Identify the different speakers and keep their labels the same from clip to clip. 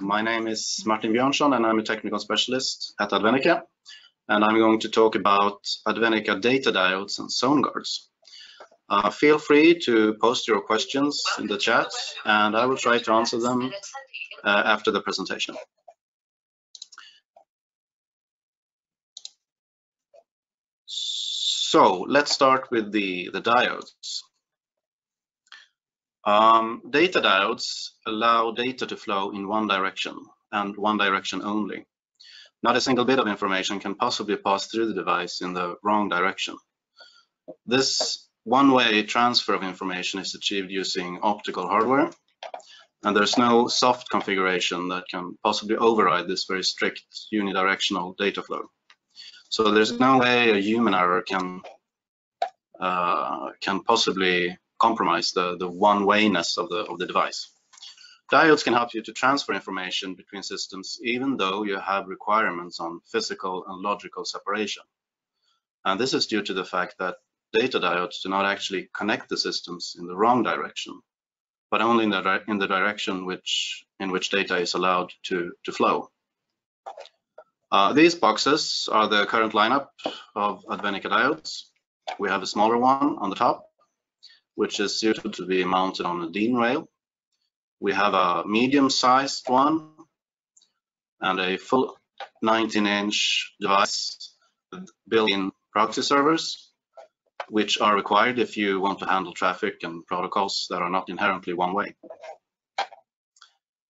Speaker 1: My name is Martin Björnsson and I'm a technical specialist at Advenica. And I'm going to talk about Advenica data diodes and zone guards. Uh, feel free to post your questions in the chat and I will try to answer them uh, after the presentation. So let's start with the, the diodes. Um, data diodes allow data to flow in one direction and one direction only. Not a single bit of information can possibly pass through the device in the wrong direction. This one-way transfer of information is achieved using optical hardware, and there's no soft configuration that can possibly override this very strict unidirectional data flow. So there's no way a human error can uh, can possibly compromise the, the one-wayness of the, of the device. Diodes can help you to transfer information between systems even though you have requirements on physical and logical separation. And this is due to the fact that data diodes do not actually connect the systems in the wrong direction, but only in the, in the direction which, in which data is allowed to, to flow. Uh, these boxes are the current lineup of Advenica diodes. We have a smaller one on the top which is suited to be mounted on a DIN rail. We have a medium-sized one and a full 19-inch device with built-in proxy servers, which are required if you want to handle traffic and protocols that are not inherently one-way.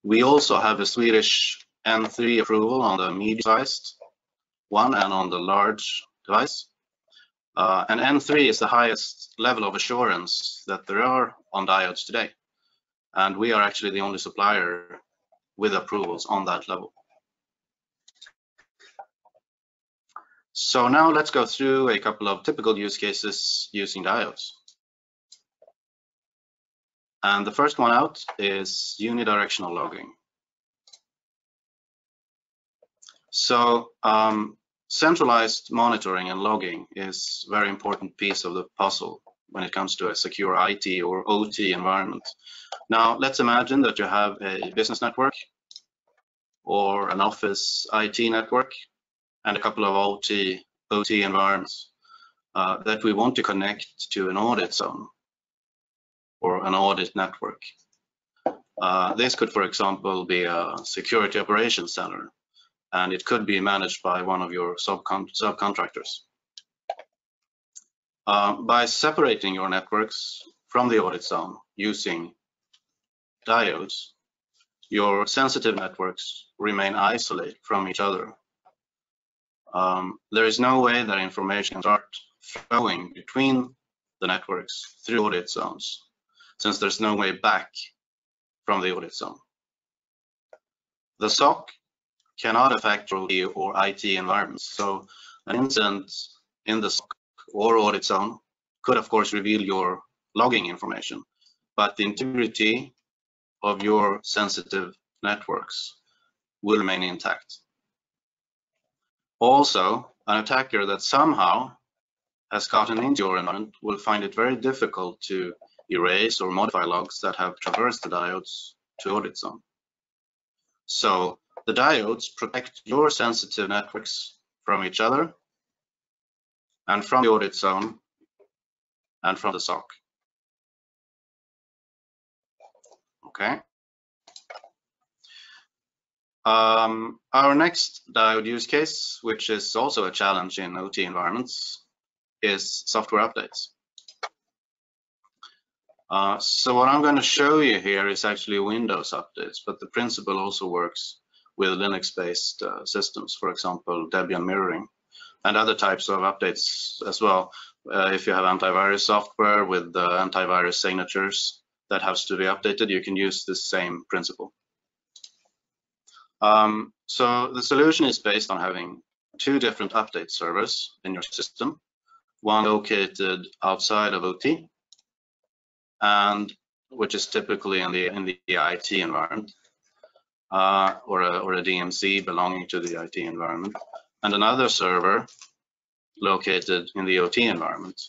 Speaker 1: We also have a Swedish N3 approval on the medium-sized one and on the large device. Uh, and N3 is the highest level of assurance that there are on diodes today. And we are actually the only supplier with approvals on that level. So now let's go through a couple of typical use cases using diodes. And the first one out is unidirectional logging. So um, centralized monitoring and logging is a very important piece of the puzzle when it comes to a secure IT or OT environment. Now, let's imagine that you have a business network or an office IT network and a couple of OT, OT environments uh, that we want to connect to an audit zone or an audit network. Uh, this could, for example, be a security operations center and it could be managed by one of your subcon subcontractors. Uh, by separating your networks from the audit zone using diodes, your sensitive networks remain isolated from each other. Um, there is no way that information can start flowing between the networks through audit zones, since there's no way back from the audit zone. The SOC cannot affect OT or IT environments. So an incident in the SOC or audit zone could, of course, reveal your logging information, but the integrity of your sensitive networks will remain intact. Also, an attacker that somehow has gotten into your environment will find it very difficult to erase or modify logs that have traversed the diodes to audit zone. So the diodes protect your sensitive networks from each other and from the audit zone and from the SOC. Okay. Um, our next diode use case, which is also a challenge in OT environments, is software updates. Uh, so what I'm going to show you here is actually Windows updates, but the principle also works with Linux-based uh, systems, for example, Debian mirroring, and other types of updates as well. Uh, if you have antivirus software with antivirus signatures that has to be updated, you can use the same principle. Um, so the solution is based on having two different update servers in your system, one located outside of OT, and which is typically in the in the IT environment, uh, or, a, or a DMZ belonging to the IT environment, and another server located in the OT environment.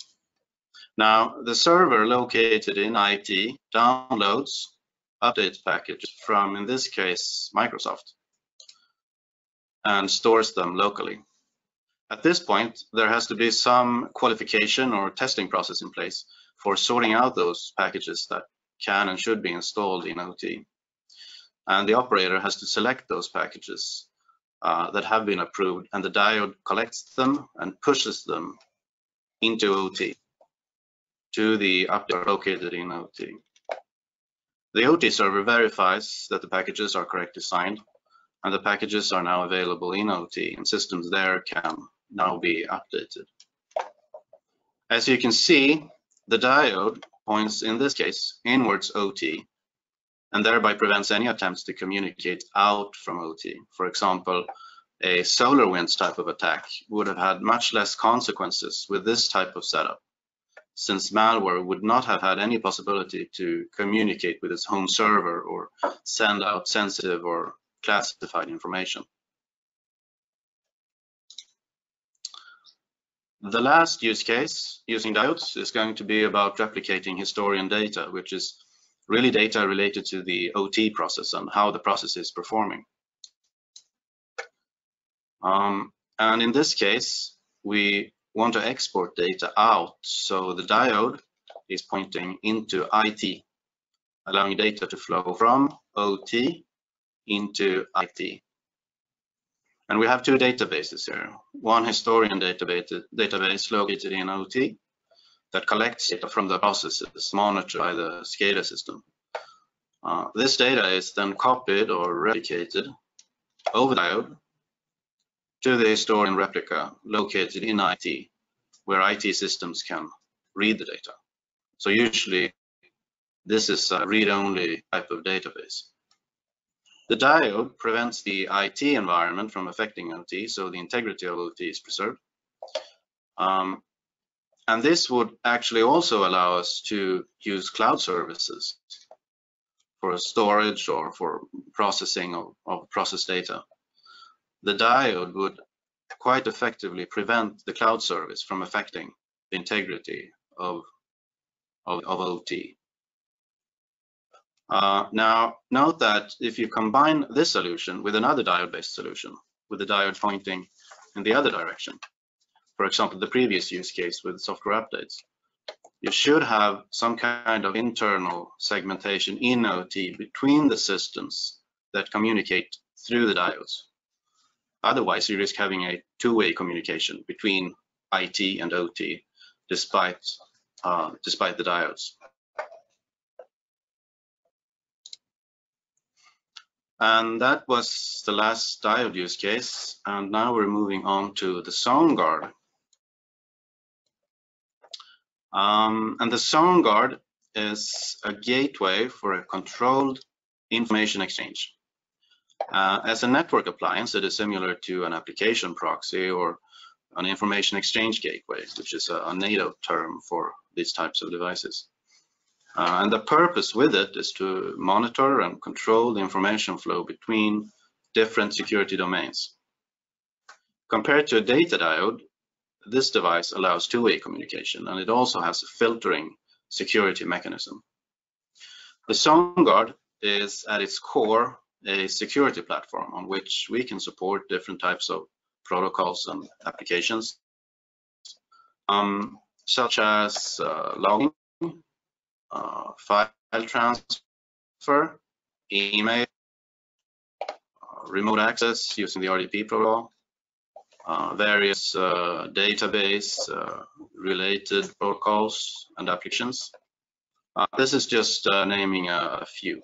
Speaker 1: Now, the server located in IT downloads update package from, in this case, Microsoft, and stores them locally. At this point, there has to be some qualification or testing process in place for sorting out those packages that can and should be installed in OT. And the operator has to select those packages uh, that have been approved and the diode collects them and pushes them into OT to the update located in OT. The OT server verifies that the packages are correctly signed and the packages are now available in OT and systems there can now be updated. As you can see, the diode points, in this case, inwards OT, and thereby prevents any attempts to communicate out from OT. For example, a SolarWinds type of attack would have had much less consequences with this type of setup, since malware would not have had any possibility to communicate with its home server or send out sensitive or classified information. The last use case using diodes is going to be about replicating historian data, which is really data related to the OT process and how the process is performing. Um, and in this case, we want to export data out. So the diode is pointing into IT, allowing data to flow from OT into IT. And we have two databases here. One historian database, database located in OT that collects data from the processes monitored by the SCADA system. Uh, this data is then copied or replicated over the diode to the historian replica located in IT, where IT systems can read the data. So usually this is a read-only type of database. The diode prevents the IT environment from affecting OT, so the integrity of OT is preserved. Um, and this would actually also allow us to use cloud services for storage or for processing of, of process data. The diode would quite effectively prevent the cloud service from affecting the integrity of, of, of OT. Uh, now, note that if you combine this solution with another diode-based solution, with the diode pointing in the other direction, for example, the previous use case with software updates, you should have some kind of internal segmentation in OT between the systems that communicate through the diodes. Otherwise, you risk having a two-way communication between IT and OT, despite uh, despite the diodes. And that was the last diode use case. And now we're moving on to the ZoneGuard. Um, and the ZoneGuard is a gateway for a controlled information exchange. Uh, as a network appliance, it is similar to an application proxy or an information exchange gateway, which is a, a NATO term for these types of devices. Uh, and the purpose with it is to monitor and control the information flow between different security domains. Compared to a data diode, this device allows two-way communication and it also has a filtering security mechanism. The ZoneGuard is at its core a security platform on which we can support different types of protocols and applications, um, such as uh, logging, uh, file transfer, email, uh, remote access using the RDP protocol, various uh, database uh, related protocols and applications. Uh, this is just naming a, few.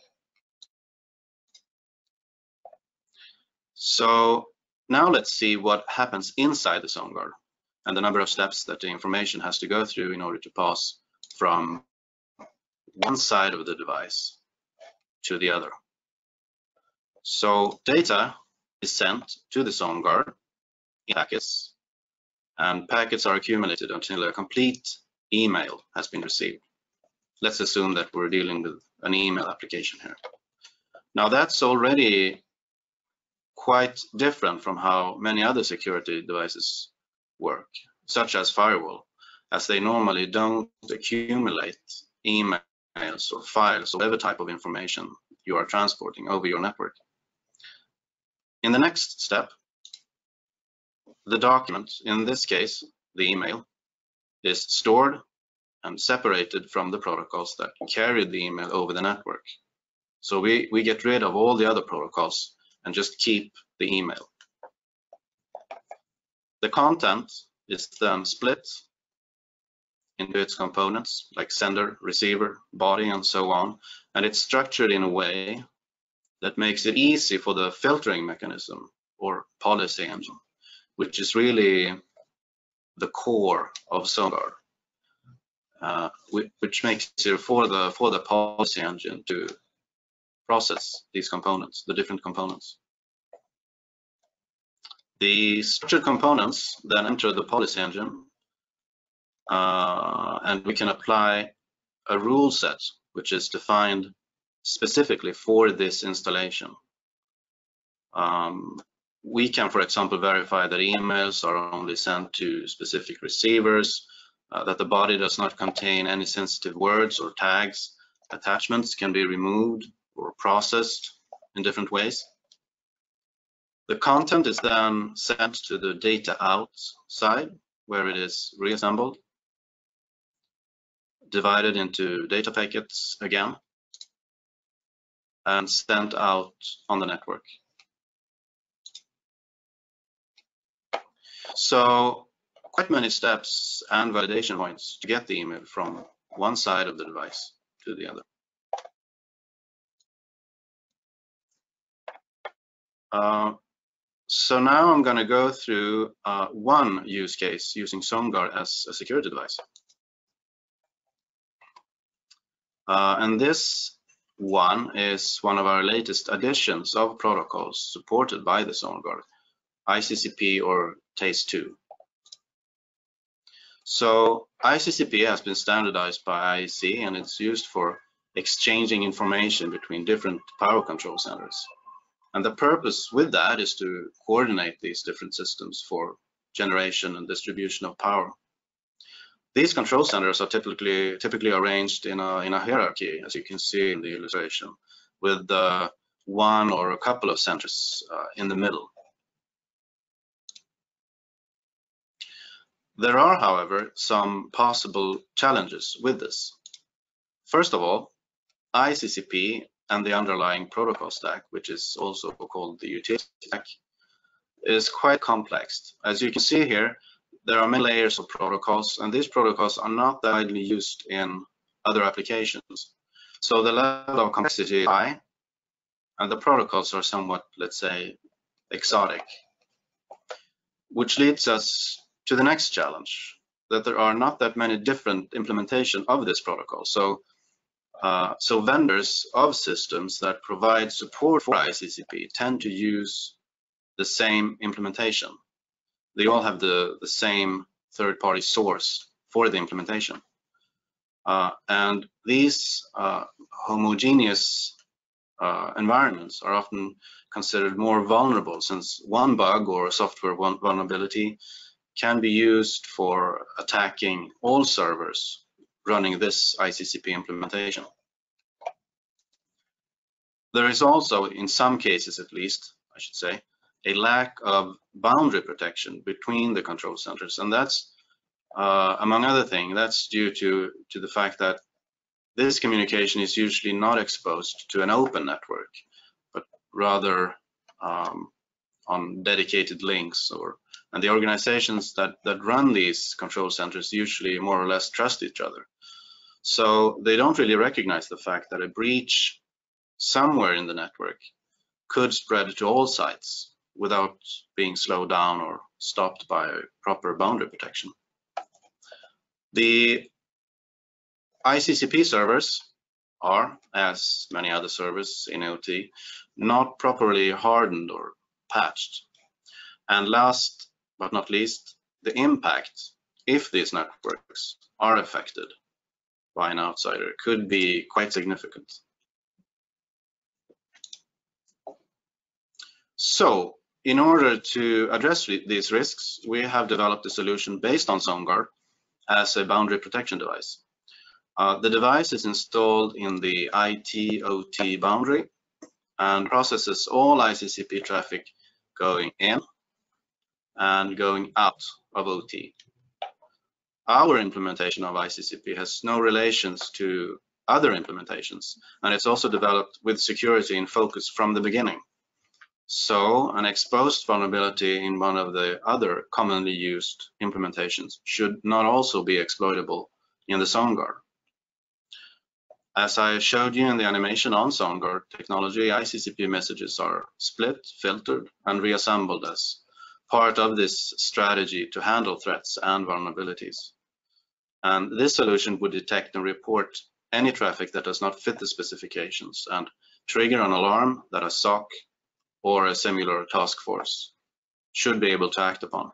Speaker 1: So now let's see what happens inside the ZoneGuard and the number of steps that the information has to go through in order to pass from one side of the device to the other. So data is sent to the ZoneGuard packets, and packets are accumulated until a complete email has been received. Let's assume that we're dealing with an email application here. Now that's already quite different from how many other security devices work, such as firewall, as they normally don't accumulate emails or files or whatever type of information you are transporting over your network. In the next step, the document, in this case, the email, is stored and separated from the protocols that carried the email over the network. So we, we get rid of all the other protocols and just keep the email. The content is then split into its components like sender, receiver, body, and so on. And it's structured in a way that makes it easy for the filtering mechanism or policy engine, which is really the core of ZoneGuard, uh, which makes it for the for the policy engine to process these components, the different components. The structured components then enter the policy engine uh, and we can apply a rule set which is defined specifically for this installation. Um, we can, for example, verify that emails are only sent to specific receivers, uh, that the body does not contain any sensitive words or tags. Attachments can be removed or processed in different ways. The content is then sent to the data out side where it is reassembled divided into data packets again and sent out on the network. So quite many steps and validation points to get the email from one side of the device to the other. Uh, so now I'm going to go through uh, one use case using ZoneGuard as a security device. Uh, and this one is one of our latest additions of protocols supported by the ZoneGuard, ICCP or TASE.2. So ICCP has been standardized by IEC and it's used for exchanging information between different power control centers. And the purpose with that is to coordinate these different systems for generation and distribution of power. These control centers are typically typically arranged in a in a hierarchy, as you can see in the illustration, with uh, one or a couple of centers uh, in the middle. There are, however, some possible challenges with this. First of all, ICCP and the underlying protocol stack, which is also called the utility stack, is quite complex. As you can see here, there are many layers of protocols, and these protocols are not widely used in other applications. So the level of complexity is high, and the protocols are somewhat, let's say, exotic, which leads us to the next challenge, that there are not that many different implementation of this protocol. So, uh, so vendors of systems that provide support for ICCP tend to use the same implementation they all have the, the same third-party source for the implementation. Uh, and these uh, homogeneous uh, environments are often considered more vulnerable since one bug or a software vulnerability can be used for attacking all servers running this ICCP implementation. There is also, in some cases at least, I should say, a lack of boundary protection between the control centers. And that's, uh, among other things, that's due to, to the fact that this communication is usually not exposed to an open network, but rather um, on dedicated links or and the organizations that, that run these control centers usually more or less trust each other. So they don't really recognize the fact that a breach somewhere in the network could spread to all sites without being slowed down or stopped by proper boundary protection. The ICCP servers are, as many other servers in OT, not properly hardened or patched. And last but not least, the impact, if these networks are affected by an outsider, could be quite significant. So in order to address these risks, we have developed a solution based on ZoneGuard as a boundary protection device. Uh, the device is installed in the IT-OT boundary and processes all ICCP traffic going in and going out of OT. Our implementation of ICCP has no relations to other implementations, and it's also developed with security in focus from the beginning. So an exposed vulnerability in one of the other commonly used implementations should not also be exploitable in the ZoneGuard. As I showed you in the animation on ZoneGuard technology, ICCP messages are split, filtered, and reassembled as part of this strategy to handle threats and vulnerabilities. And this solution would detect and report any traffic that does not fit the specifications and trigger an alarm that a SOC or a similar task force should be able to act upon.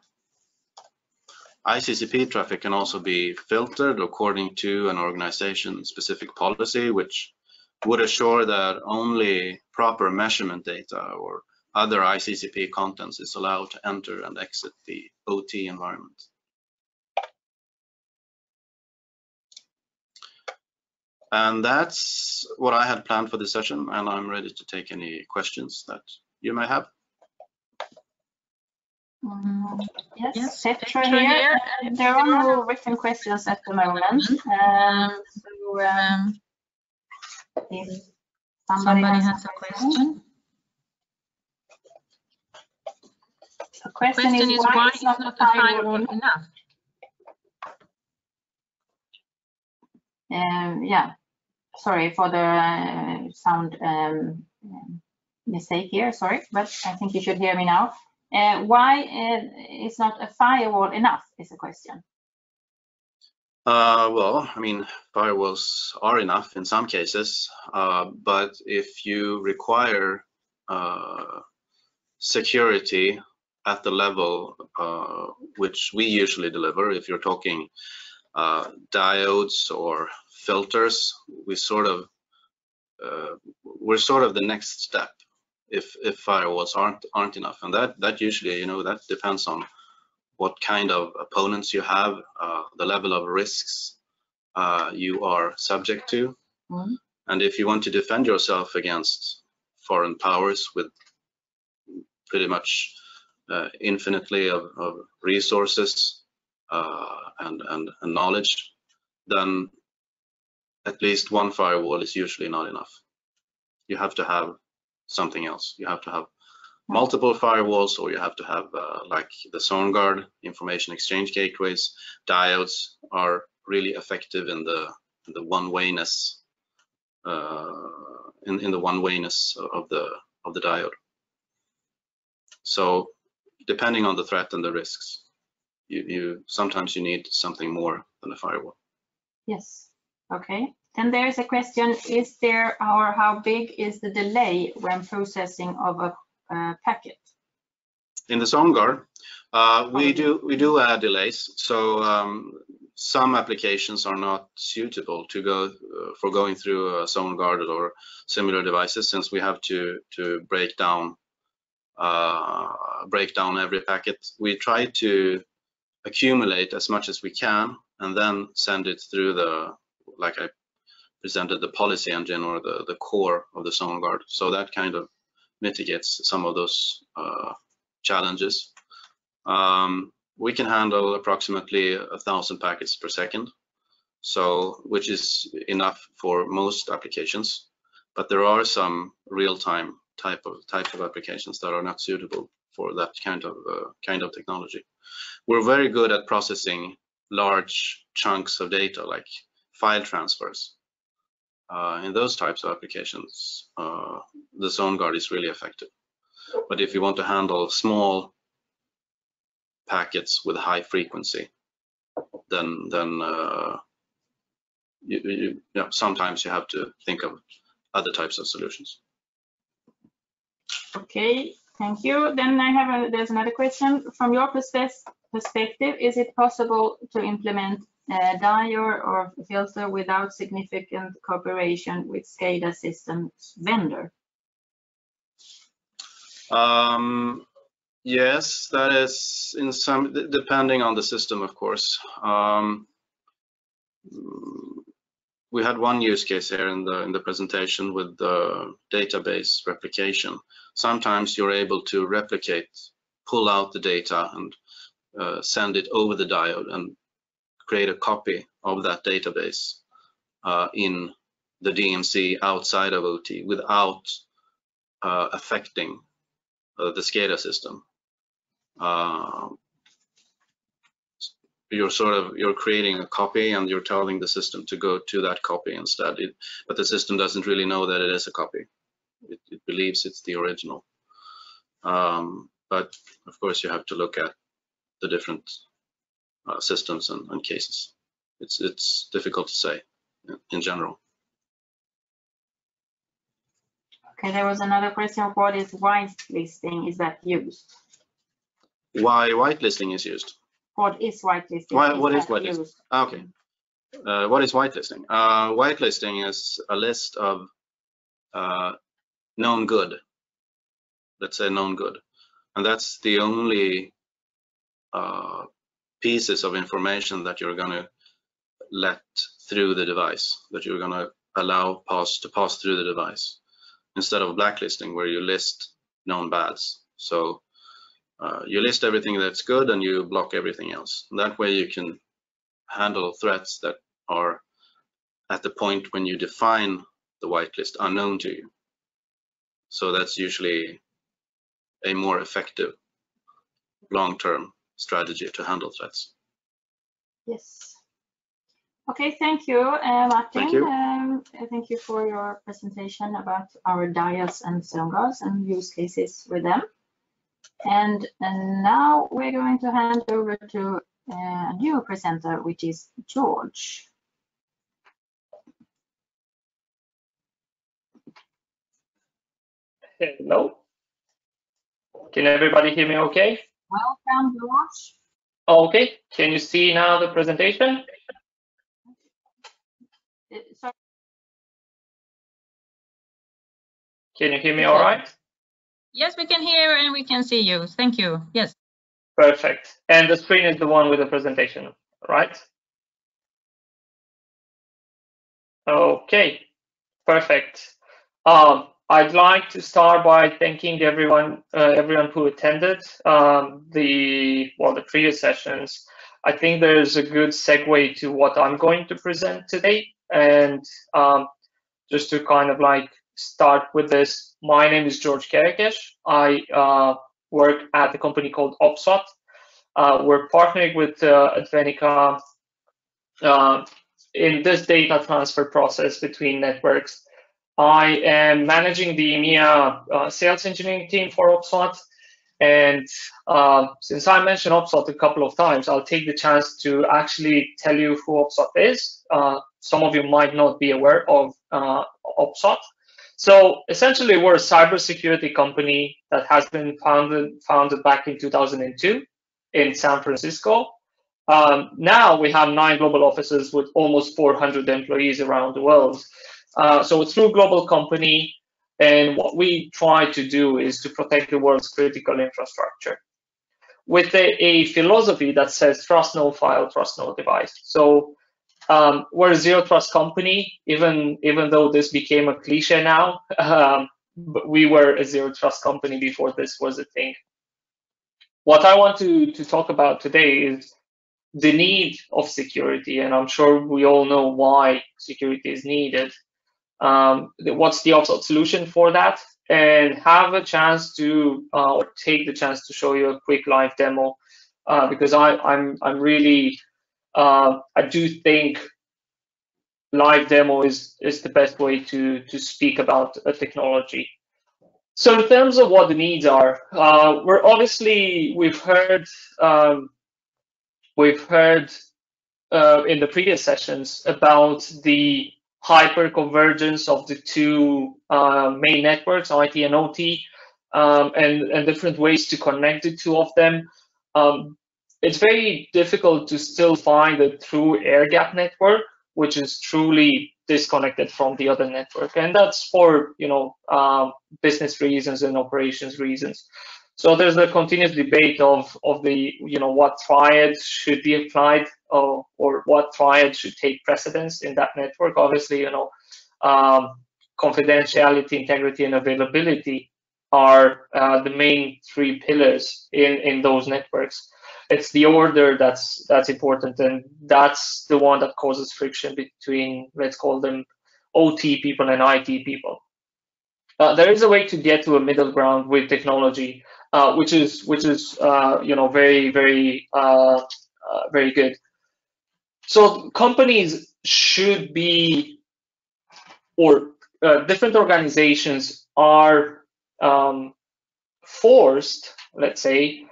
Speaker 1: ICCP traffic can also be filtered according to an organization specific policy, which would assure that only proper measurement data or other ICCP contents is allowed to enter and exit the OT environment. And that's what I had planned for this session, and I'm ready to take any questions that you may have.
Speaker 2: Mm, Yes,
Speaker 3: Yes,
Speaker 2: Petra
Speaker 3: Petra
Speaker 2: here.
Speaker 3: here.
Speaker 2: Uh, There are no written questions at the moment. Um, So um, if
Speaker 3: Somebody
Speaker 2: somebody
Speaker 3: has a question.
Speaker 2: The question
Speaker 3: Question
Speaker 2: is
Speaker 3: is
Speaker 2: why is not a firewall?
Speaker 3: enough?
Speaker 2: Um, Yeah, sorry for the uh, sound um, um, mistake here, sorry, but I think you should hear me now. Uh, Why uh, is not a firewall enough is the question.
Speaker 1: Uh, well, I mean, firewalls are enough in some cases, uh, but if you require uh, security at the level uh, which we usually deliver, if you're talking uh, diodes or filters, we sort of uh, we're sort of the next step if if firewalls aren't aren't enough, and that that usually you know that depends on what kind of opponents you have, uh, the level of risks uh, you are subject to.
Speaker 2: Mhm.
Speaker 1: And if you want to defend yourself against foreign powers with pretty much uh, infinitely of, of resources uh, and, and, and knowledge, then at least one firewall is usually not enough. You have to have something else. You have to have multiple firewalls or you have to have uh, like the ZoneGuard information exchange gateways. Diodes are really effective in the in the one-wayness uh, in, in the one-wayness of the of the diode. So depending on the threat and the risks, you, you sometimes you need something more than a firewall.
Speaker 2: Yes, okay. Then there is a question, is there or how big is the delay when processing of a uh, packet?
Speaker 1: In the ZoneGuard, uh, we do we do add delays. So um, some applications are not suitable to go uh, for going through a ZoneGuard or similar devices, since we have to to break down uh, break down every packet. We try to accumulate as much as we can, and then send it through the like I presented the policy engine or the the core of the ZoneGuard. So that kind of mitigates some of those uh, challenges. Um, we can handle approximately a thousand packets per second, so which is enough for most applications. But there are some real-time type of of applications that are not suitable for that kind of uh, kind of technology. We're very good at processing large chunks of data, like file transfers. Uh, in those types of applications, uh, the guard is really effective. But if you want to handle small packets with high frequency, then then uh, you, you, yeah, sometimes you have to think of other types of solutions.
Speaker 2: Okay, thank you. Then I have a, there's another question. From your perspe- perspective, is it possible to implement a diode or filter without significant cooperation with SCADA systems vendor?
Speaker 1: Um, yes, that is in some, depending on the system, of course. Um, we had one use case here in the in the presentation with the database replication. Sometimes you're able to replicate, pull out the data and uh, send it over the diode and create a copy of that database uh, in the DMZ outside of OT without uh, affecting uh, the SCADA system. You're sort of you're creating a copy and you're telling the system to go to that copy instead. It, but the system doesn't really know that it is a copy. It, it believes it's the original. Um, but of course you have to look at the different uh, systems and, and, cases. It's it's difficult to say in general.
Speaker 2: Okay there was another question. What is whitelisting? Is that used?
Speaker 1: Why whitelisting is used
Speaker 2: what is whitelisting?
Speaker 1: What is whitelisting? Ah, okay. Uh, what is whitelisting? Uh, whitelisting is a list of uh, known good. Let's say known good. And that's the only uh, pieces of information that you're going to let through the device, that you're going to allow pass to pass through the device, instead of blacklisting where you list known bads. So uh, you list everything that's good and you block everything else. That way you can handle threats that are at the point when you define the whitelist unknown to you. So that's usually a more effective long-term strategy to handle threats.
Speaker 2: Yes. Okay, thank you, uh, Martin.
Speaker 1: Thank you.
Speaker 2: Um, thank you for your presentation about our diodes and ZoneGuards and use cases with them. And, and now we're going to hand over to uh, a new presenter, which is George.
Speaker 4: Hello. Can everybody hear me okay?
Speaker 2: Welcome, George.
Speaker 4: Okay. Can you see now the presentation?
Speaker 2: Uh, sorry.
Speaker 4: Can you hear me all right?
Speaker 3: Yes, we can hear and we can see you. Thank you. Yes.
Speaker 4: Perfect. And the screen is the one with the presentation, right? Okay, perfect. Um, I'd like to start by thanking everyone, uh, everyone who attended um, the well the previous sessions. I think there's a good segue to what I'm going to present today, and um, just to kind of like start with this. My name is George Kerekes. I uh, work at a company called Opswat. Uh, we're partnering with uh, Advenica uh, in this data transfer process between networks. I am managing the EMEA uh, sales engineering team for Opswat. And uh, since I mentioned Opswat a couple of times, I'll take the chance to actually tell you who Opswat is. Some of you might not be aware of Opswat. So essentially, we're a cybersecurity company that has been founded founded back in 2002 in San Francisco. Um, now we have nine global offices with almost 400 employees around the world. Uh, so it's through global company, and what we try to do is to protect the world's critical infrastructure with a, a philosophy that says trust no file, trust no device. So um, we're a zero trust company, even even though this became a cliche now. Um, but we were a zero trust company before this was a thing. What I want to to talk about today is the need of security, and I'm sure we all know why security is needed. Um, what's the optimal solution for that? And have a chance to uh, or take the chance to show you a quick live demo uh, because I, I'm I'm really uh, I do think live demo is is the best way to to speak about a technology. So in terms of what the needs are, uh, we're obviously we've heard um, we've heard uh, in the previous sessions about the hyper convergence of the two uh, main networks, IT and OT, um, and, and different ways to connect the two of them. Um, it's very difficult to still find a true air gap network, which is truly disconnected from the other network. And that's for, you know, um, business reasons and operations reasons. So there's a continuous debate of of the you know what triad should be applied or or what triad should take precedence in that network. Obviously, you know, um, confidentiality, integrity, and availability are uh, the main three pillars in in those networks. It's the order that's that's important, and that's the one that causes friction between let's call them OT people and IT people. Uh, there is a way to get to a middle ground with technology, uh, which is which is uh, you know very very uh, uh, very good. So companies should be, or uh, different organizations are um, forced, let's say,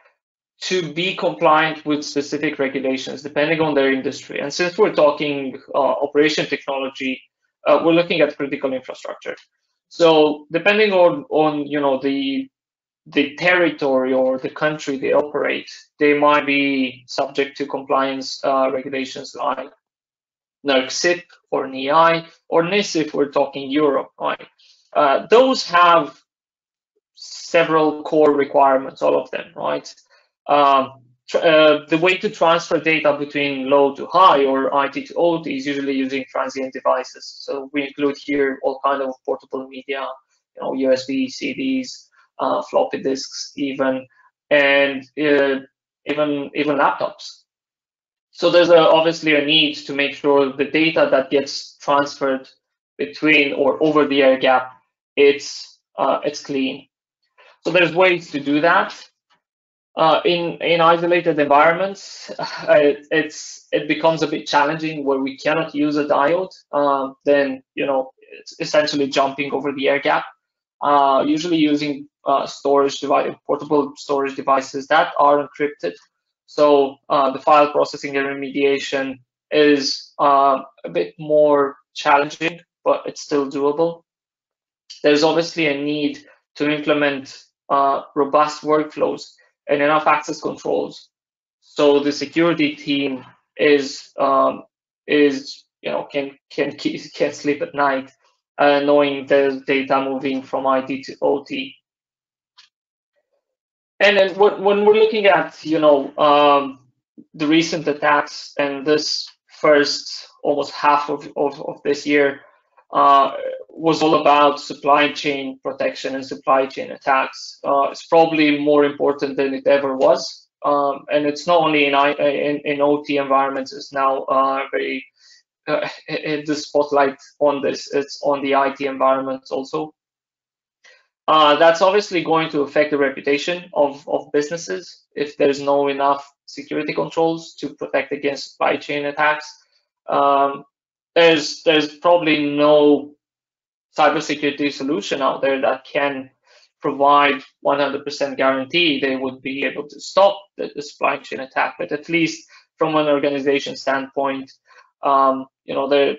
Speaker 4: to be compliant with specific regulations depending on their industry. And since we're talking operation technology, we're looking at critical infrastructure. So depending on on you know the the territory or the country they operate, they might be subject to compliance uh, regulations like NERC or NEI or NIS if we're talking Europe, right? Uh, those have several core requirements, all of them, right? Um, uh, the way to transfer data between low to high or IT to OT is usually using transient devices. So we include here all kind of portable media, you know, USB, CDs, uh, floppy disks, even, and uh, even even laptops. So there's a, obviously a need to make sure the data that gets transferred between or over the air gap, it's uh, it's clean. So there's ways to do that. Uh, in in isolated environments, uh, it's it becomes a bit challenging where we cannot use a diode. Um, then you know it's essentially jumping over the air gap. Uh, usually using uh, storage device, portable storage devices that are encrypted. So uh, the file processing and remediation is uh, a bit more challenging, but it's still doable. There's obviously a need to implement robust workflows and enough access controls. So the security team is um, is you know can can can sleep at night uh, knowing there's data moving from IT to OT. And then when, we're looking at you know um, the recent attacks and this first almost half of, of, of this year uh, was all about supply chain protection and supply chain attacks. Uh, it's probably more important than it ever was. Um, and it's not only in, in, in OT environments, it's now uh, very uh, the spotlight on this. It's on the IT environments also. Uh, that's obviously going to affect the reputation of, of businesses if there's no enough security controls to protect against supply chain attacks. Um, there's there's probably no cybersecurity solution out there that can provide 100% guarantee they would be able to stop the, the, supply chain attack. But at least from an organization standpoint, um, you know, there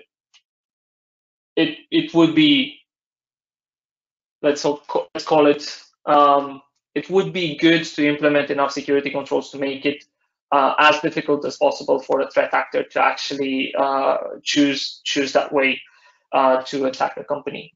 Speaker 4: it it would be let's let's call it um, it would be good to implement enough security controls to make it uh, as difficult as possible for a threat actor to actually uh, choose choose that way uh, to attack the company.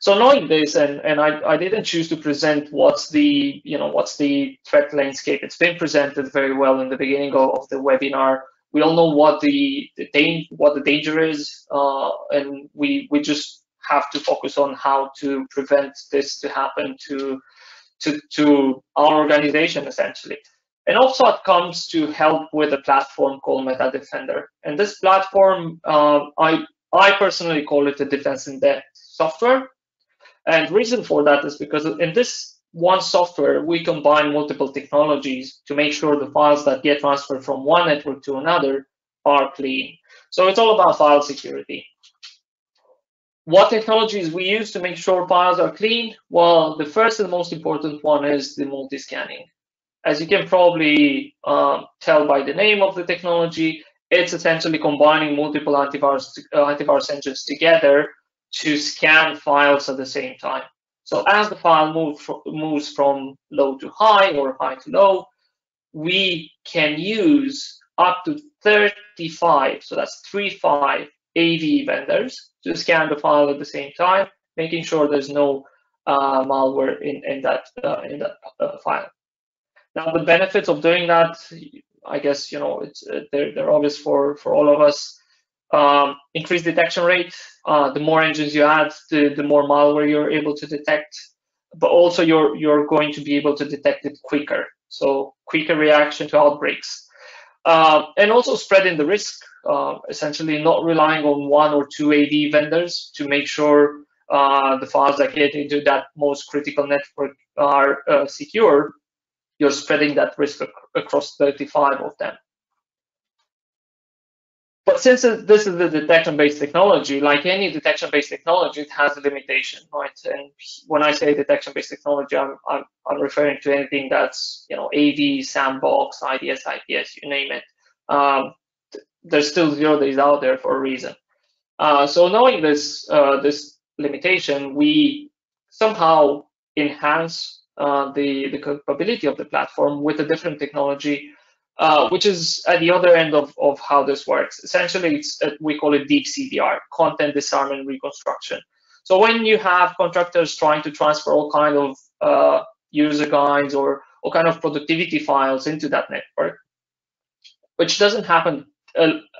Speaker 4: So knowing this, and, and I, I didn't choose to present what's the you know what's the threat landscape. It's been presented very well in the beginning of, of the webinar. We all know what the, the what the danger is, uh, and we we just have to focus on how to prevent this to happen to to to our organization essentially. And Opswat comes to help with a platform called MetaDefender. And this platform, uh, I, I personally call it a defense in depth software. And reason for that is because in this one software, we combine multiple technologies to make sure the files that get transferred from one network to another are clean. So it's all about file security. What technologies we use to make sure files are clean? Well, the first and most important one is the multi-scanning. As you can probably um, tell by the name of the technology, it's essentially combining multiple antivirus, uh, antivirus engines together to scan files at the same time. So as the file move moves from low to high or high to low, we can use up to 35, so that's 35 AV vendors to scan the file at the same time, making sure there's no uh, malware in, in that uh, in that uh, file. Now the benefits of doing that, I guess you know it's uh, they're, they're obvious for for all of us. Um, increased detection rate. Uh, the more engines you add, the the more malware you're able to detect. But also you're you're going to be able to detect it quicker. So quicker reaction to outbreaks. Uh, and also spreading the risk, uh, essentially not relying on one or two AV vendors to make sure uh, the files that get into that most critical network are uh, secure, you're spreading that risk ac across 35 of them. But since this is the detection-based technology, like any detection-based technology, it has a limitation, right? And when I say detection-based technology, I'm, I'm, I'm, referring to anything that's, you know, AV, sandbox, IDS, IPS, you name it. Um, there's still zero days out there for a reason. Uh, so knowing this, uh, this limitation, we somehow enhance uh, the, the capability of the platform with a different technology uh, which is at the other end of, of how this works. Essentially, it's uh, we call it deep CDR, content disarmament reconstruction. So when you have contractors trying to transfer all kind of uh, user guides or all kind of productivity files into that network, which doesn't happen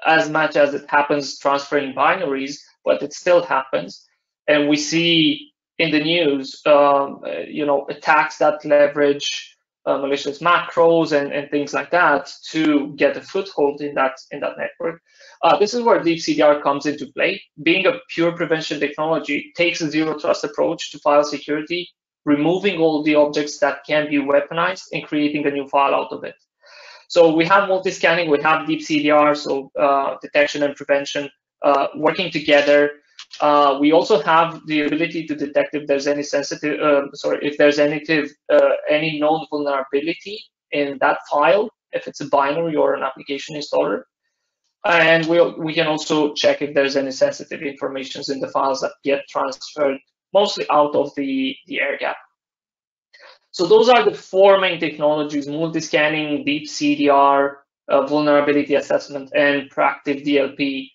Speaker 4: as much as it happens transferring binaries, but it still happens. And we see in the news, um, uh, you know, attacks that leverage uh, malicious macros and, and things like that to get a foothold in that in that network. Uh, this is where deep CDR comes into play. Being a pure prevention technology takes a zero trust approach to file security, removing all the objects that can be weaponized and creating a new file out of it. So we have multi-scanning, we have deep CDR, so uh, detection and prevention uh, working together uh, we also have the ability to detect if there's any sensitive, uh, sorry, if there's any, uh, any known vulnerability in that file, if it's a binary or an application installer. And we, we can also check if there's any sensitive information in the files that get transferred mostly out of the, the air gap. So those are the four main technologies, multi-scanning, deep CDR, uh, vulnerability assessment, and proactive DLP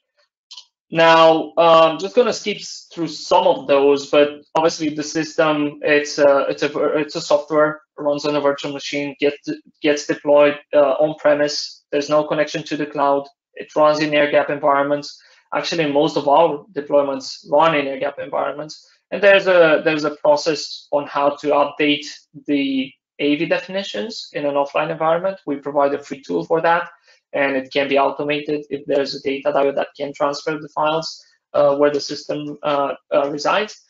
Speaker 4: now, um, just going to skip through some of those, but obviously the system, it's a, it's a, it's a software, runs on a virtual machine, get, gets deployed uh, on-premise. There's no connection to the cloud. It runs in air-gap environments. Actually, most of our deployments run in air-gap environments. And there's a, there's a process on how to update the AV definitions in an offline environment. We provide a free tool for that and it can be automated if there's a data diode that can transfer the files uh, where the system uh, uh, resides.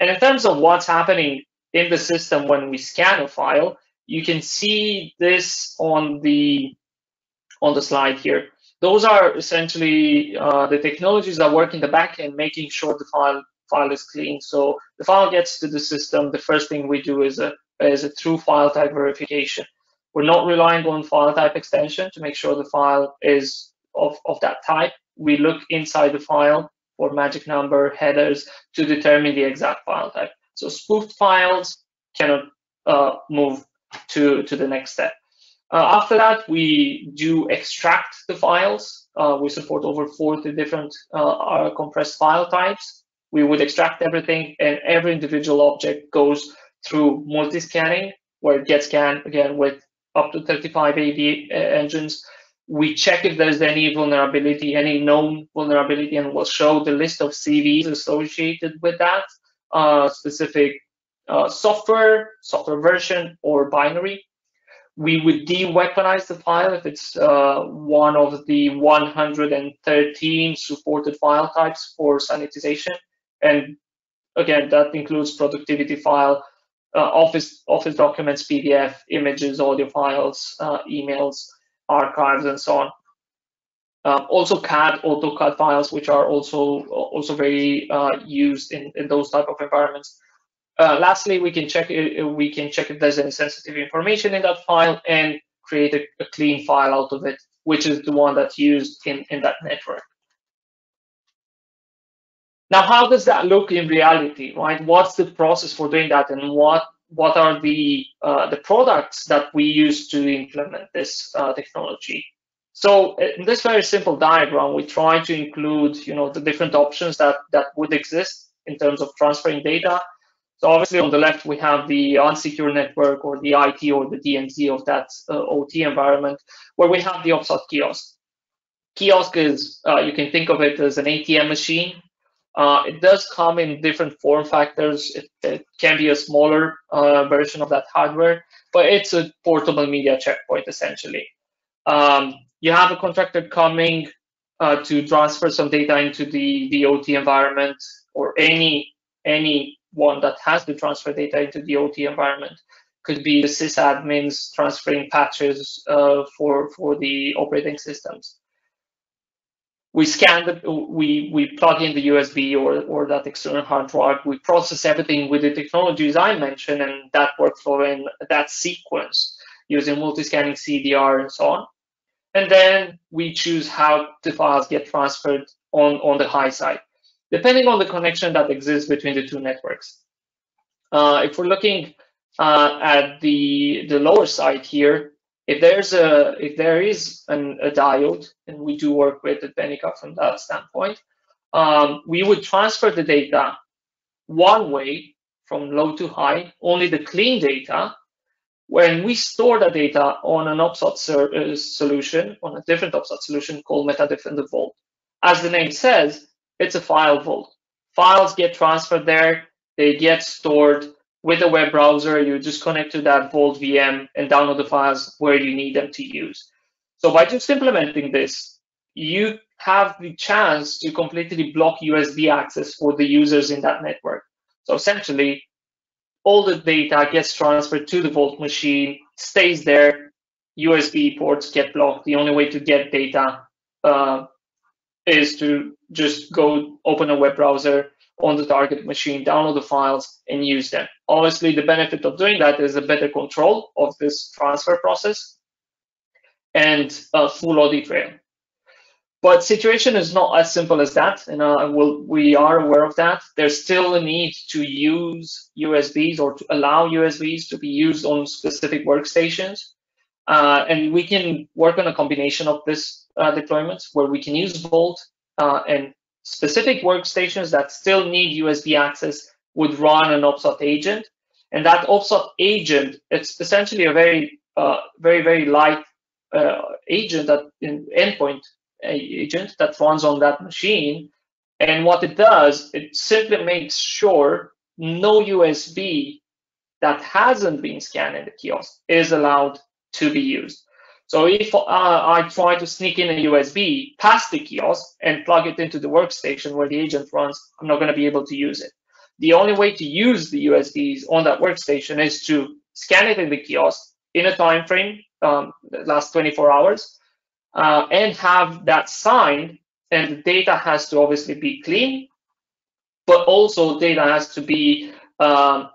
Speaker 4: And in terms of what's happening in the system when we scan a file, you can see this on the on the slide here. Those are essentially uh, the technologies that work in the back end, making sure the file file is clean. So the file gets to the system. The first thing we do is a is a true file type verification. We're not relying on file type extension to make sure the file is of, of that type. We look inside the file for magic number headers to determine the exact file type. So spoofed files cannot uh, move to, to the next step. Uh, after that, we do extract the files. Uh, we support over 40 different uh, compressed file types. We would extract everything and every individual object goes through multi-scanning where it gets scanned again with up to 35 AV uh, engines. We check if there's any vulnerability, any known vulnerability, and we'll show the list of CVEs associated with that uh, specific uh, software, software version, or binary. We would de-weaponize the file if it's uh, one of the 113 supported file types for sanitization. And again, that includes productivity file, Office Office documents, PDF, images, audio files, uh, emails, archives, and so on. Um, also CAD, AutoCAD files, which are also also very uh, used in, in those type of environments. Uh, lastly, we can check we can check if there's any sensitive information in that file and create a, a clean file out of it, which is the one that's used in, in that network. Now, how does that look in reality, right? What's the process for doing that, and what what are the uh, the products that we use to implement this uh, technology? So in this very simple diagram, we try to include, you know, the different options that that would exist in terms of transferring data. So obviously on the left, we have the unsecure network or the IT or the DMZ of that uh, OT environment where we have the OPSWAT kiosk. Kiosk is, uh, you can think of it as an ATM machine. Uh, it does come in different form factors. It, it can be a smaller uh, version of that hardware, but it's a portable media checkpoint essentially. Um, you have a contractor coming uh, to transfer some data into the, the OT environment or any any one that has to transfer data into the OT environment. Could be the sysadmins transferring patches uh, for for the operating systems. We scan the we we plug in the USB or or that external hard drive. We process everything with the technologies I mentioned and that workflow and that sequence using multi-scanning CDR and so on. And then we choose how the files get transferred on on the high side depending on the connection that exists between the two networks. Uh, if we're looking uh, at the the lower side here, if there's a if there is an, a diode, and we do work with Advenica from that standpoint, um, we would transfer the data one way from low to high, only the clean data. When we store the data on an OPSWAT uh, solution, on a different OPSWAT solution called MetaDefender Vault. As the name says, it's a file vault. Files get transferred there, they get stored with a web browser. You just connect to that Vault VM and download the files where you need them to use. So by just implementing this, you have the chance to completely block USB access for the users in that network. So essentially, all the data gets transferred to the Vault machine, stays there, USB ports get blocked. The only way to get data uh, is to just go open a web browser on the target machine, download the files, and use them. Obviously, the benefit of doing that is a better control of this transfer process and a full audit trail. But situation is not as simple as that, and uh, we'll, we are aware of that. There's still a need to use USBs or to allow USBs to be used on specific workstations. Uh, and we can work on a combination of this uh, deployments where we can use Vault uh, and specific workstations that still need USB access would run an OPSWAT agent. And that OPSWAT agent, it's essentially a very, uh, very, very light uh, agent that in endpoint agent that runs on that machine. And what it does, it simply makes sure no USB that hasn't been scanned in the kiosk is allowed to be used. So if uh, I try to sneak in a USB past the kiosk and plug it into the workstation where the agent runs, I'm not going to be able to use it. The only way to use the USBs on that workstation is to scan it in the kiosk in a time frame, um, that lasts 24 hours, uh, and have that signed. And the data has to obviously be clean, but also data has to be um,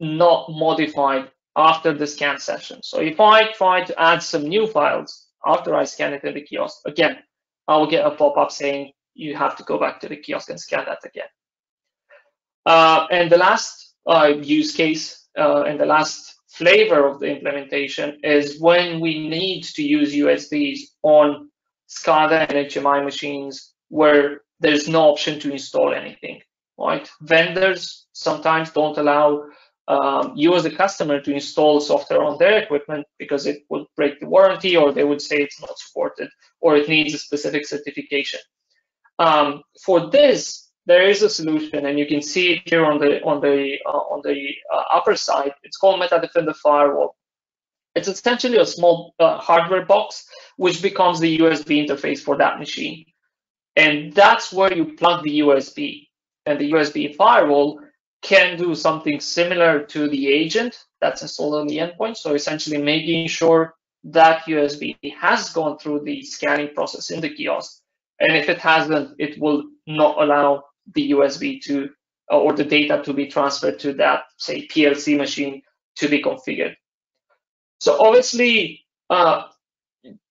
Speaker 4: not modified after the scan session. So if I try to add some new files after I scan it in the kiosk, again, I will get a pop-up saying you have to go back to the kiosk and scan that again. Uh, and the last uh, use case uh, and the last flavor of the implementation is when we need to use USBs on SCADA and HMI machines where there's no option to install anything, right? Vendors sometimes don't allow um, you as a customer to install software on their equipment because it would break the warranty or they would say it's not supported or it needs a specific certification. Um, for this, there is a solution and you can see it here on the on the uh, on the uh, upper side. It's called MetaDefender Firewall. It's essentially a small uh, hardware box which becomes the USB interface for that machine. And that's where you plug the USB. And the USB firewall can do something similar to the agent that's installed on the endpoint. So essentially making sure that USB has gone through the scanning process in the kiosk. And if it hasn't, it will not allow the USB to or the data to be transferred to that, say, PLC machine to be configured. So obviously, uh,